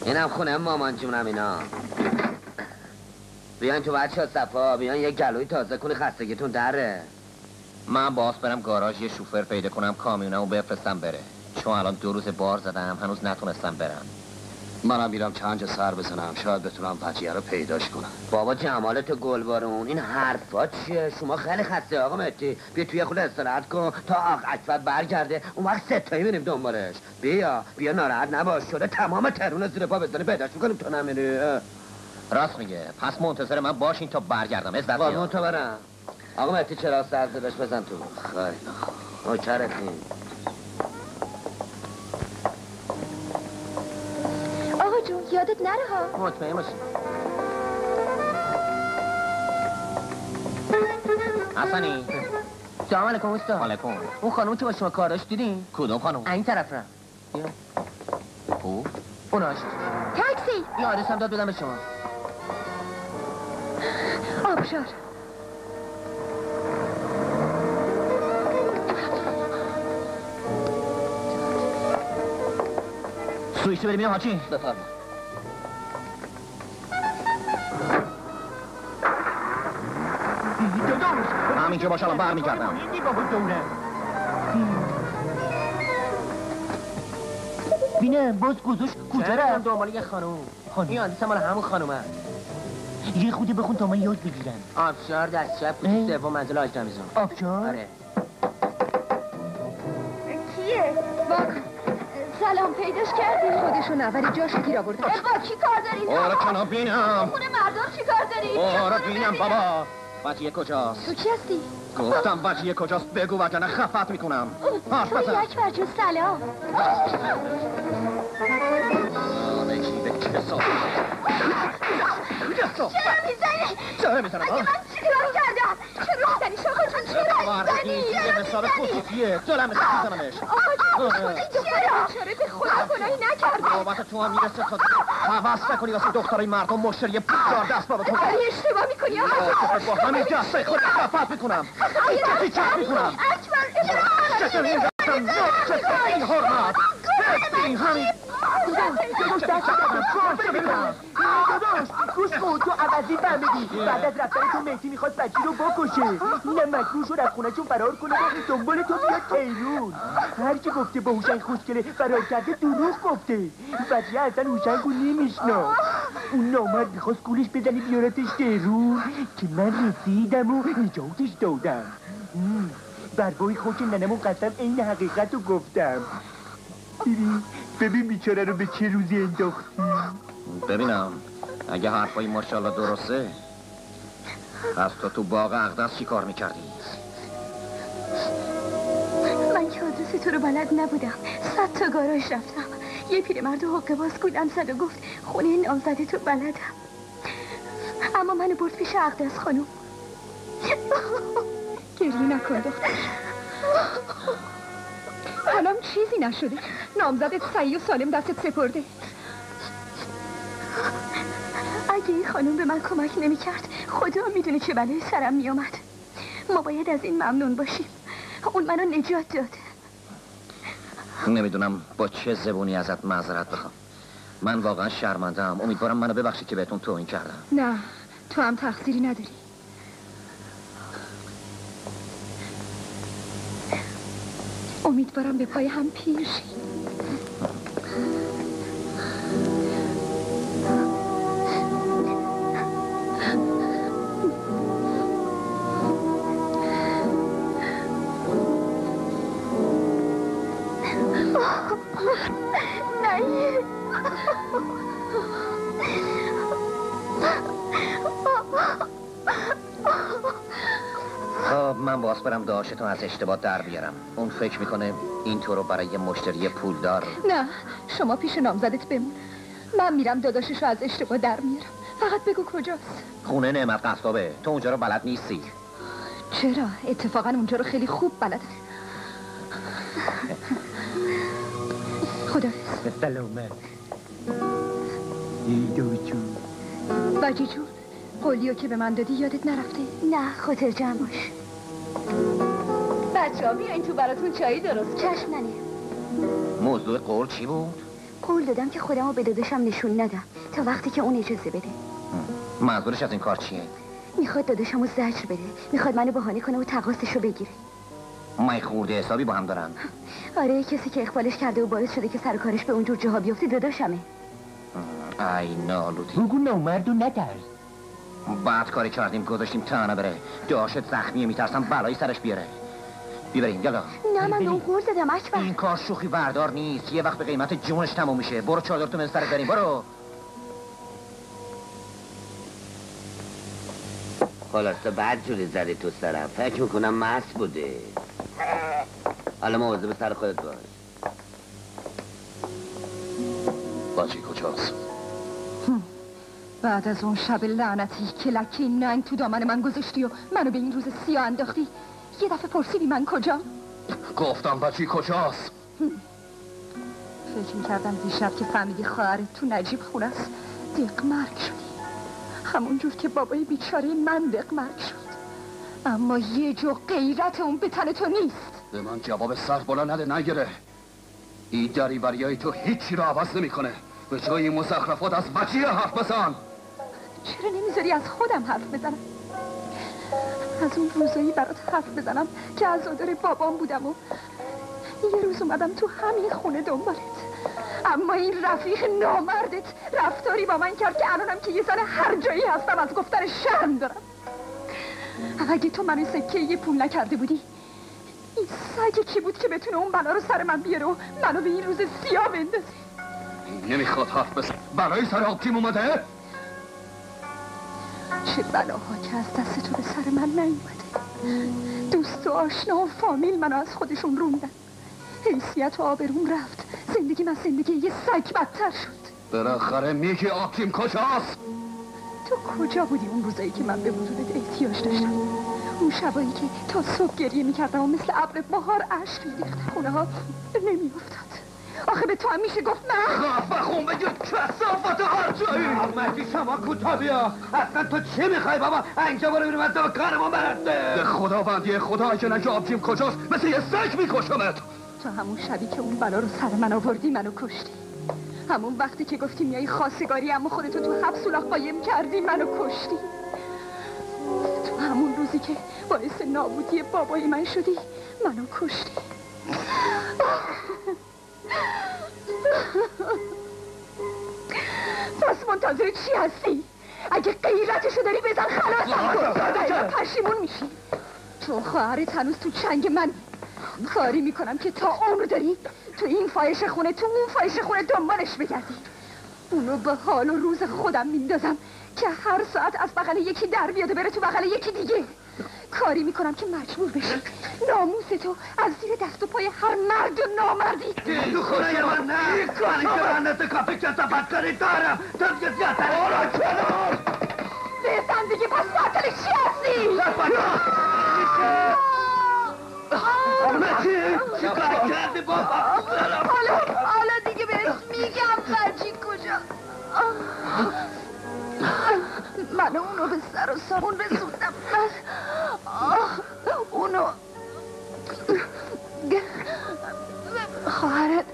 اینم خونه مامان جونم اینا. بیاین تو بچه صفا بیاین یه گلوی تازه کنی خستگیتون دره. من باز برم گاراژ یه شوفر پیدا کنم کامیونمو بفرستم بره. چون الان دو روز بار زدم هنوز نتونستم برم. منم میرم چند سر بزنم شاید بتونم بچیه رو پیداش کنم. بابا جمالت گلبارون این حرفا چیه؟ شما خیلی خسته آقا مهدی. بیا توی خود استراحت کن تا آق اکبر برگرده. اون وقت ستایی بریم دنبالش. بیا بیا ناراحت نباش. شده تمام ترون زیر پا بزنی پیداش می‌کنیم تو نمیری. راست میگه. پس منتظر من باشین تا برگردم. از تو برم آقا مهدی چرا سر زدش بزن تو. خیلی نوکرتیم آقا جون یادت نره ها؟ مطمئن باشین حسنی. سلام علیکم استاد. علیکم. اون خانم که با شما کار داشت دیدین؟ کدوم خانم این طرف رم بیا. او؟ اوناش تاکسی. این آدرس هم داد بدم به شما. آبشار. سویشته بریم حاجی بفرما همین که این بابا دورم بینه باز گذاشت کجا چرا رفت دنبال یه خانم خانم. این آدرس مال همون خانومه یه خودی بخون تا من یاد بگیرم آبشار دست چپ اه. کوچه سوم منزل آج رمزان آبشار آره پیداش کردی؟ خودشو نه ولی جاشو گیر آورده با کی کار داری؟ آره کنم بینم خونه مردم چی کار داری؟ آره بینم بابا بچیه کجاست تو کی هستی؟ گفتم بچیه کجاست بگو وگرنه خفت می‌کنم حرف تو بزن یک برجون سلام چرا می‌زنی؟ چرا می‌زنم اگه من چی کار کردم؟ چرا می‌زنی شاخه جون چرا می‌زنی؟ یه مثال خصوصیه دلم مثل میزنمش آقا جون چرا؟ چرا به خدا گناهی نکردم بابت تو هم می‌رسه تا حوض نکنی واسه دخترای مردم مشتری پولدار دست بابا تو داری اشتباه می‌کنی آقا با همین دسته خود خفت می‌کنم کسی چپ می‌کنم اکبر این دستم چطور این حرمت این همین داداش دست دادم شانس بدم داداش گوش کن تو عوضی فهمیدی بعد از رفتن تو مهدی می‌خواد بچی رو بکشه اینم مجبور شد از خونه چون فرار کنه و دنبال تو بیاد تیرون هر کی گفته با هوشنگ خوشگله فرار کرده دروغ گفته بچه اصلا هوشنگ رو نمیشنا اون نامرد می‌خواست گولش بزنی بیارتش تیرون که من رسیدم و نجاتش دادم. بر بای خوش ننمون قسم این حقیقت رو گفتم ببین بیچاره رو به چه روزی انداختی. ببینم اگه حرفای ماشاءالله درسته پس تو تو باغ اقدس چی کار می‌کردی؟ من که آدرس تو رو بلد نبودم. صد تا گاراژ رفتم. یه پیرمرد حقه باز گولم زد و گفت خونه نامزده تو بلدم. اما منو برد پیش اقدس خانم. گریه نکن دختر. حالا چیزی نشده. نامزدت سعی و سالم دستت سپرده. اگه این خانم به من کمک نمی کرد خدا می‌دونه چه بلایی سرم می آمد ما باید از این ممنون باشیم. اون منو نجات داد. نمی‌دونم با چه زبونی ازت معذرت بخوام. من واقعا شرمندم امیدوارم منو ببخشی که بهتون توهین کردم. نه تو هم تقصیری نداری. امیدوارم به پای هم پیر من باز برم داشتون از اشتباه در بیارم. اون فکر می‌کنه این تو رو برای یه مشتری پولدار نه شما پیش نامزدت بمون. من میرم داداشش رو از اشتباه در میارم. فقط بگو کجاست. خونه نعمت قصابه. تو اونجا رو بلد نیستی. چرا؟ اتفاقا اونجا رو خیلی خوب بلدم خدا سلامت دوچو باجی جون قولیو که به من دادی یادت نرفته؟ نه خاطر جمع باش بچه ها بیاین تو براتون چایی درست چشم ننه. موضوع قول چی بود؟ قول دادم که خودمو به داداشم نشون ندم تا وقتی که اون اجازه بده. منظورش از این کار چیه؟ می‌خواد داداشمو زجر بده. می‌خواد منو بهانه کنه و تقاصشو بگیره. من خورده حسابی با هم دارن. آره کسی که اقبالش کرده و باعث شده که سر کارش به اونجور جاها بیفته داداشمه. ای نالودی بگو نامرد و نترس بعد کاری کردیم گذاشتیم تنه بره. داشت زخمیه میترسم بلایی سرش بیاره. بیبریم یالا. نه من به اون قول دادم اکبر این کار شوخی بردار نیست. یه وقت به قیمت جونش تموم میشه. برو چادر تو من سرت بریم برو. خلاصه بعد جوری زدی تو سرم. فکر می‌کنم مست بوده. حالا مواظب سر خودت باش. باجی کجاست؟ بعد از اون شب لعنتی که لکه ننگ تو دامن من گذاشتی و منو به این روز سیاه انداختی. یه دفعه پرسیدی من کجا؟ گفتم بچی کجاست؟ فکر می‌کردم دیشب که فهمیدی خواهرت تو نجیب خونه است. دق مرگ شدی. همونجور که بابای بیچاره من دق مرگ شد. اما یه جو غیرت اون به تن تو نیست. به من جواب سر بالا نده نگیره این دریوریای تو هیچی رو عوض نمی‌کنه. به جای این مزخرفات از بچی حرف بزن. چرا نمی‌ذاری از خودم حرف بزنم؟ از اون روزایی برات حرف بزنم که عزادار بابام بودم و یه روز اومدم تو همین خونه دنبالت. اما این رفیق نامردت رفتاری با من کرد که الانم که یه زن هر جایی هستم از گفتن شرم دارم. اگه تو منو سکه یه پول نکرده بودی این سگ کی بود که بتونه اون بلا رو سر من بیاره و منو به این روز سیاه بندازه؟ نمی‌خواد حرف بزن برای سر آبتیم اومده؟ چه بلاها که از دست تو به سر من نیومده. دوست و آشنا و فامیل منو از خودشون روندن. حیثیت و آبروم رفت. زندگی من زندگی یه سگ بدتر شد. بالاخره میگی آبتیم کجاست؟ تو کجا بودی اون روزایی که من به وجودت احتیاج داشتم؟ اون شبایی که تا صبح گریه می‌کردم و مثل ابر بهار اشک میریخت خونه ها نمیافتاد. آخه به تو هم میشه گفت نه. خواف بخون بگیر کسافت هر جایی احمدی شما کوتا بیا. اصلا تو چی می‌خوای بابا؟ اینجا برو بیرون از کار ما برسه به خداوندی خدا اگه نگه آبجیم کجاست؟ مثل یه سگ میکشمت. تو همون شبی که اون بلا رو سر من آوردی منو کشتی. همون وقتی که گفتی میای خواستگاری اما خودتو تو حبس سولاخ قایم کردی منو کشتی. تو همون روزی که باعث نابودی بابای من شدی منو کشتی. پس منتظر چی هستی؟ اگه غیرتشو داری بزن خلاصم کن اگه پشیمون میشی چون خواهرت هنوز تو چنگ من کاری می‌کنم که تا عمر داری تو این فایش خونه تو اون فایش خونه دنبالش بگردی اونو به حال و روز خودم میندازم که هر ساعت از بغل یکی در بیاد و بره تو بغل یکی دیگه کاری می‌کنم که مجبور بشی. ناموس تو از زیر دست و پای هر مرد و نامردی. تو خونه من نه؟ کاری که من نت کافی کسافت کاری دارم. تو دیگه زیادتر آرا کنار بزن دیگه پس باطل چی هستی؟ حالا حالا دیگه بهش میگم بچی کجا؟ من اونو به سر و سامون رسوندم من آه، اونو خواهرت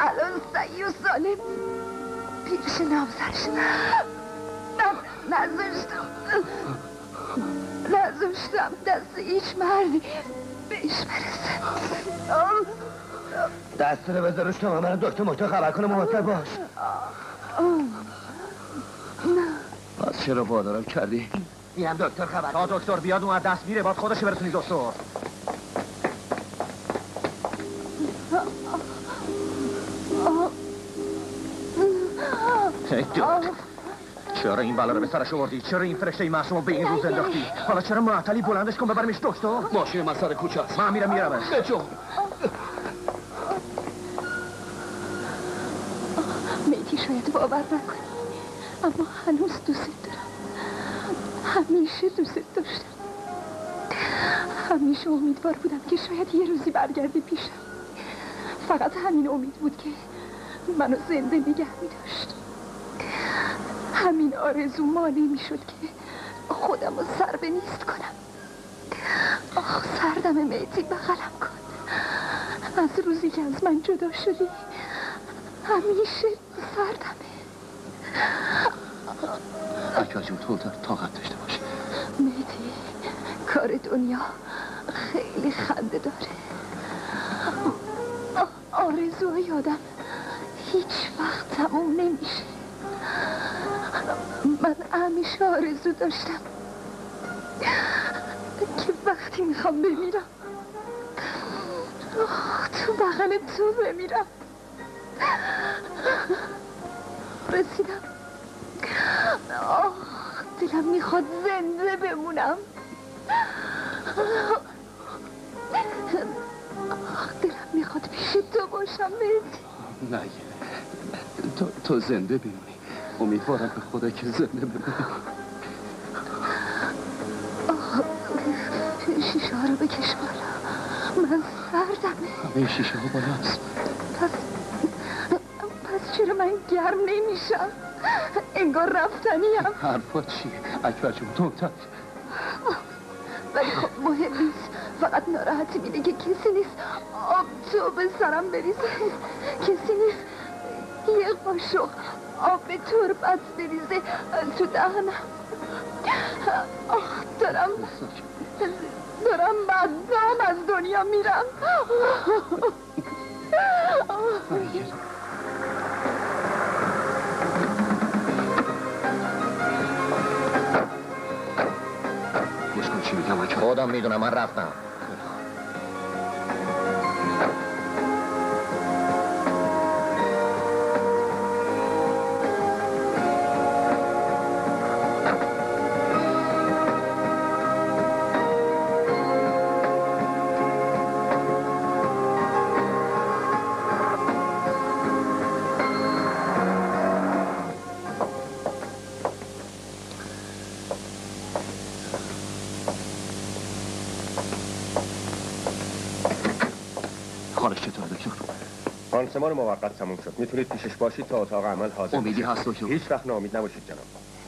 الان سعی و سالم پیش نامزش من نذاشتم نذاشتم دست هیچ مردی بهش برسه دست رو بذار روش تو من دکتر مکتر خبر کنه مواظب باش. پس چرا وادارم کردی؟ اینم دکتر خبر تا دکتر بیاد اون از دست میره باید خودش برسونی دکتر ای دکتر چرا این بلا رو به سرش آوردی؟ چرا این فرشته معصوم رو به این روز انداختی؟ حالا چرا معطلی بلندش کن ببرمش دکتر؟ ماشین من سر کوچه است من میرم میرمش بجو میتی شاید باور نکنی اما هنوز دوست دارم. همیشه دوست داشتم. همیشه امیدوار بودم که شاید یه روزی برگردی پیشم. فقط همین امید بود که منو زنده نگه می داشت همین آرزو مانع می شد که خودم رو سر به نیست کنم. آخ سردم میتی بغلم کن. از روزی که از من جدا شدی همیشه سردمه. اکبر جون تو طاقت داشته باش میتی کار دنیا خیلی خنده داره. آرزوهای آدم هیچ وقت تموم نمیشه. من همیشه آرزو داشتم که وقتی می‌خوام بمیرم تو بغل تو بمیرم. رسیدم. آه دلم می‌خواد زنده بمونم. آه، دلم می‌خواد پیش تو باشم. مهدی نه. تو, تو زنده بمونی. امیدوارم به خدا که زنده بمونی. شیشه ها رو بکش بالا. من سردمه همه شیشه ها بالاست پس پس چرا من گرم نمیشم؟ انگار رفتنیم. حرفات چیه اکبر جون تو تا ولی خب مهم نیست. فقط ناراحتی اینه که کسی نیست. آب تو به سرم بریزه. کسی نیست. یه قاشق آب به تربت بریزه. تو دهنم. آخ دارم دارم بدم از دنیا میرم. اکبر خودم می‌دونم من رفتم. پانسمان موقت تموم شد. می‌تونید پیشش باشید تا اتاق عمل حاضر امیدی. هست دکتر هیچ وقت ناامید نباشید جناب.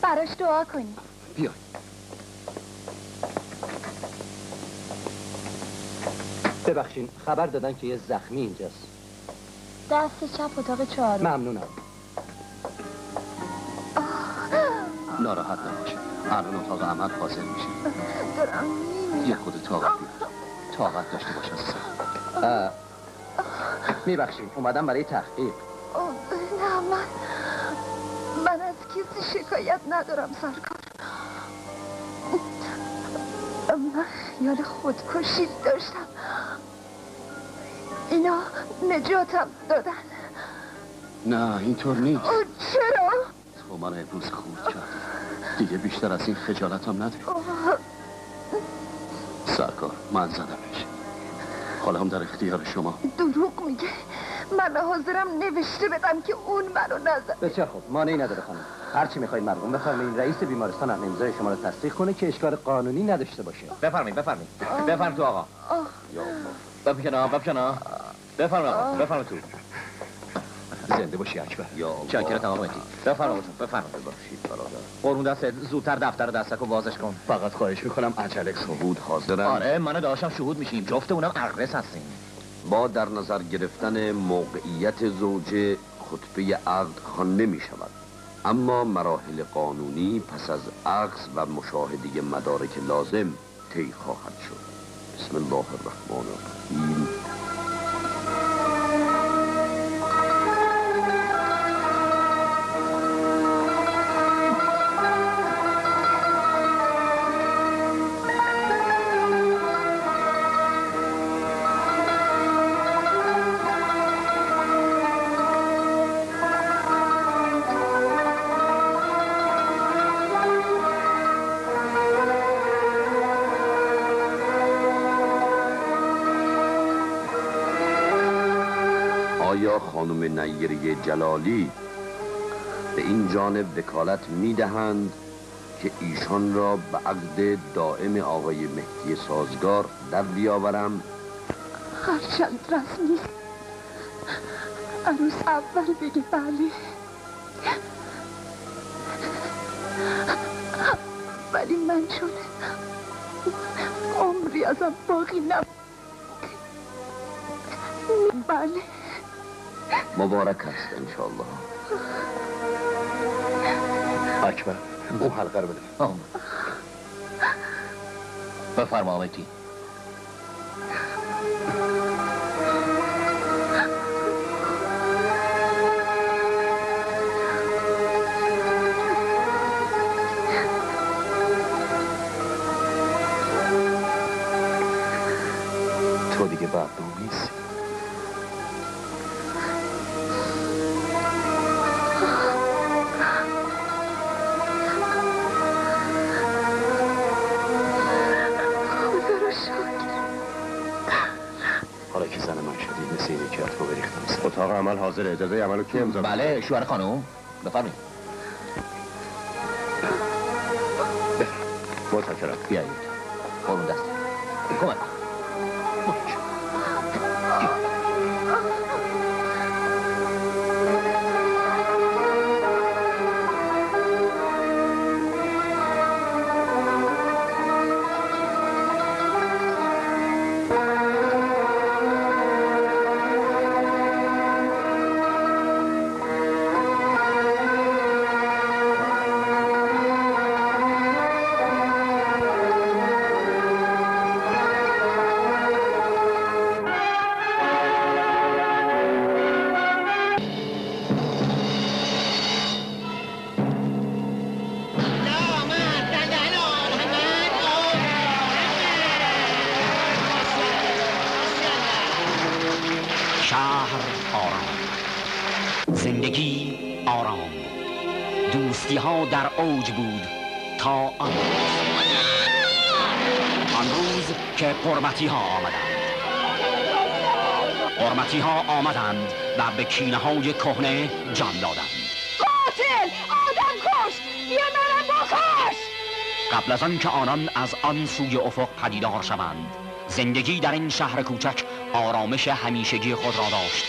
براش دعا کنی. بیا ببخشین خبر دادن که یه زخمی اینجاست. دست چپ اتاق چهارم. ممنونم. ناراحت نباش الان اتاق عمل حاضر میشه. دارم یه خود طاقت بیار. طاقت داشته باش عزیزم اه، میبخشین اومدم برای تحقیق. اوه، نه من من از کسی شکایت ندارم سرکار. من خیال خودکشی داشتم. اینا نجاتم دادن. نه اینطور نیست. چرا؟ تو من امروز خورد کرد دیگه بیشتر از این خجالتم نداری سرکار من زدمش. حالا هم در اختیار شما. دروغ میگه. من حاضرم نوشته بدم که اون منو نزد. بسیار خوب. مانعی نداره خانم. هرچی می‌خواید مرحوم بفرمایید رئیس بیمارستان هم امضای شما رو تصدیق کنه که اشکال قانونی نداشته باشه. بفرمایید بفرمایید. بفرم تو آقا. بپکنم بپکنم بفرم آقا. بفرم تو. زنده باشی اکبر چاکر تمام ایتی بفرم بفرم ببخشید. برادر. قرون دست زودتر دفتر دستک بازش کن. فقط خواهش می‌کنم عجله شهود حاضرن. آره من داشتم شهود میشیم. جفت اونم اقرس هستیم. با در نظر گرفتن موقعیت زوجه خطبه عقد خوانده می شود اما مراحل قانونی پس از عقص و مشاهده مدارک لازم طی خواهد شد. بسم الله الرحمن الرحیم. جلالی به این جانب وکالت می‌دهند که ایشان را به عقد دائم آقای مهدی سازگار در بیاورم. هرچند رسم نیست عروس اول بگه بله. ولی من چون عمری ازم باقی نم بله. مبارک است انشالله اکبر اون حلقه رو بده بفرما آمدی تو دیگه بدنام اتاق عمل حاضر اجازه عملو کی امضا بله شوهر خانم. بفرمایید. متشکرم. بیایید. قربون دست کمک. کینه های کهنه جان دادند قاتل! آدم کش! بیا منم بکش! قبل از آن که آنان از آن سوی افق پدیدار شوند زندگی در این شهر کوچک آرامش همیشگی خود را داشت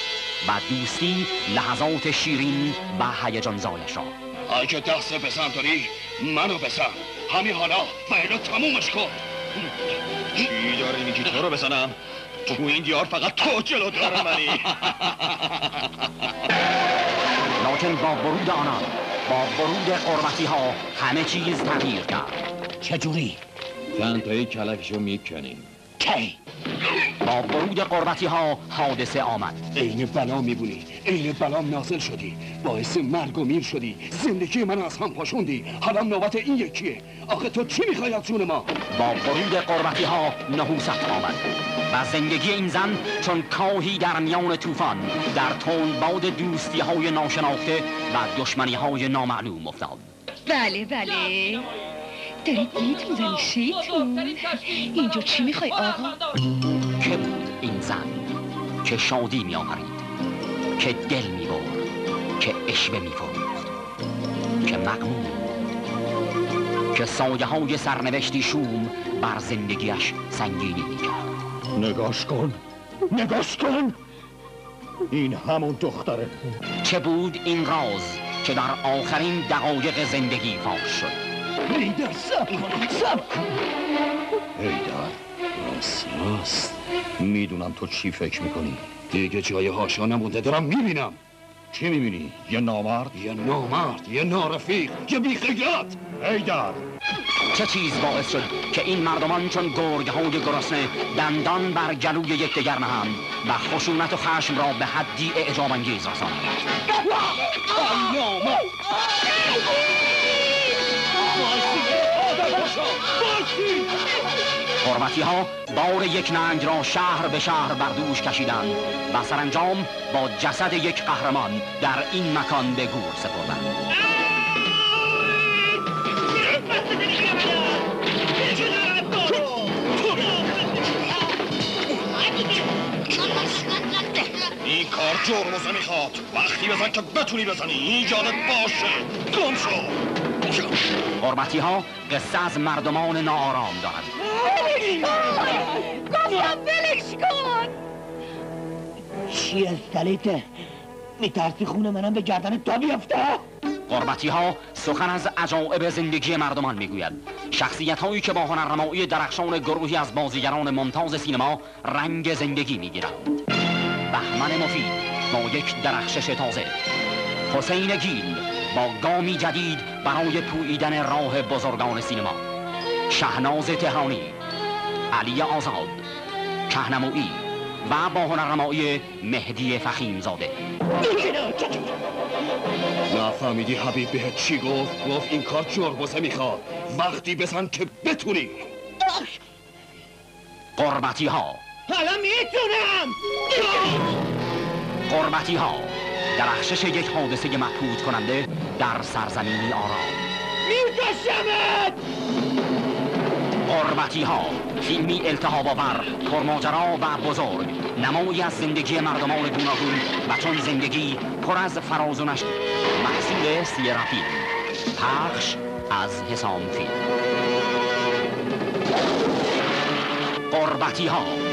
و دوستی لحظات شیرین و هیجان زایش را اگه دست بزن داری منو بزن همین حالا و تمومش کن. چی داره میگی؟ تو رو بزنم؟ تو این دیار فقط تو جلوتر منی لکن با ورود آنان با ورود قرمتی ها همه چیز تغییر کرد. چجوری؟ چند تایی کلکشو می‌کنیم. کی؟ با ورود قربتی ها حادثه آمد. عین بلا میبونی عین بلا نازل شدی. باعث مرگ و میر شدی. زندگی من از هم پاشوندی. حالا نوبت این یکیه. آخه تو چی می‌خوای از جون ما؟ با ورود قربتی ها نحوست آمد. و زندگی این زن چون کاهی در میان طوفان در باد دوستی های ناشناخته و دشمنی های نامعلوم افتاد. بله بله. داری گیت می‌زنی شیطون. اینجا چی می‌خوای آقا؟ که بود این زن که شادی می آورید که دل می برد که اشوه می فروخت که مقمون که سایه های سرنوشتی شوم بر زندگیش سنگینی می کرد نگاش کن نگاش کن! این همون دختره. چه بود این راز که در آخرین دقایق زندگی فاش شد؟ ایدر سب کن سب کن! ایدر راست راست می‌دونم تو چی فکر می‌کنی. دیگه جای هاشا نمونده دارم می‌بینم. چی می‌بینی؟ یه نامرد؟ یه نامرد یه نارفیق یه بیخیات ایدر چه چیز باعث شد که این مردمان چون گرگ های گرسنه دندان بر گلوی یکدیگر نهند و خشونت و خشم را به حدی اعجاب انگیز رسانند؟ حرمتی ها بار یک ننگ را شهر به شهر بر دوش کشیدند و سرانجام با جسد یک قهرمان در این مکان به گور سپردند. این کار جرموزه می‌خواد. وقتی بزن که بتونی بزنی. اینجادت باشه. گم شو. قربتی ها قصه از مردمان ناآرام دارد گفتم ولش کن. چی از تلیته میترسی خونه منم به گردن تو بیفته؟ قربتی ها سخن از عجائب زندگی مردمان می‌گوید شخصیت هایی که با هنرنمایی درخشان گروهی از بازیگران ممتاز سینما رنگ زندگی می‌گیرند. بهمن مفید با یک درخشش تازه. حسین گیل با گامی جدید برای پوییدن راه بزرگان سینما. شهناز تهرانی علی آزاد. کهنمویی و با هنرنمایی مهدی فخیمزاده. نفهمیدی حبیب بهت چی گفت؟ گفت این کار جربوزه می‌خواد. وقتی بزن که بتونی. قربتی ها حالا می‌تونم. قربتی ها درخشش یک حادثه مبهوت کننده در سرزمینی آرام. میکشمت. قربتی ها فیلمی التهاب آور پرماجرا و بزرگ. نمایی از زندگی مردمان گوناگون و چون زندگی پر از فراز و نشد محصول سیرا فیلم پخش از حسام فیلم. قربتی ها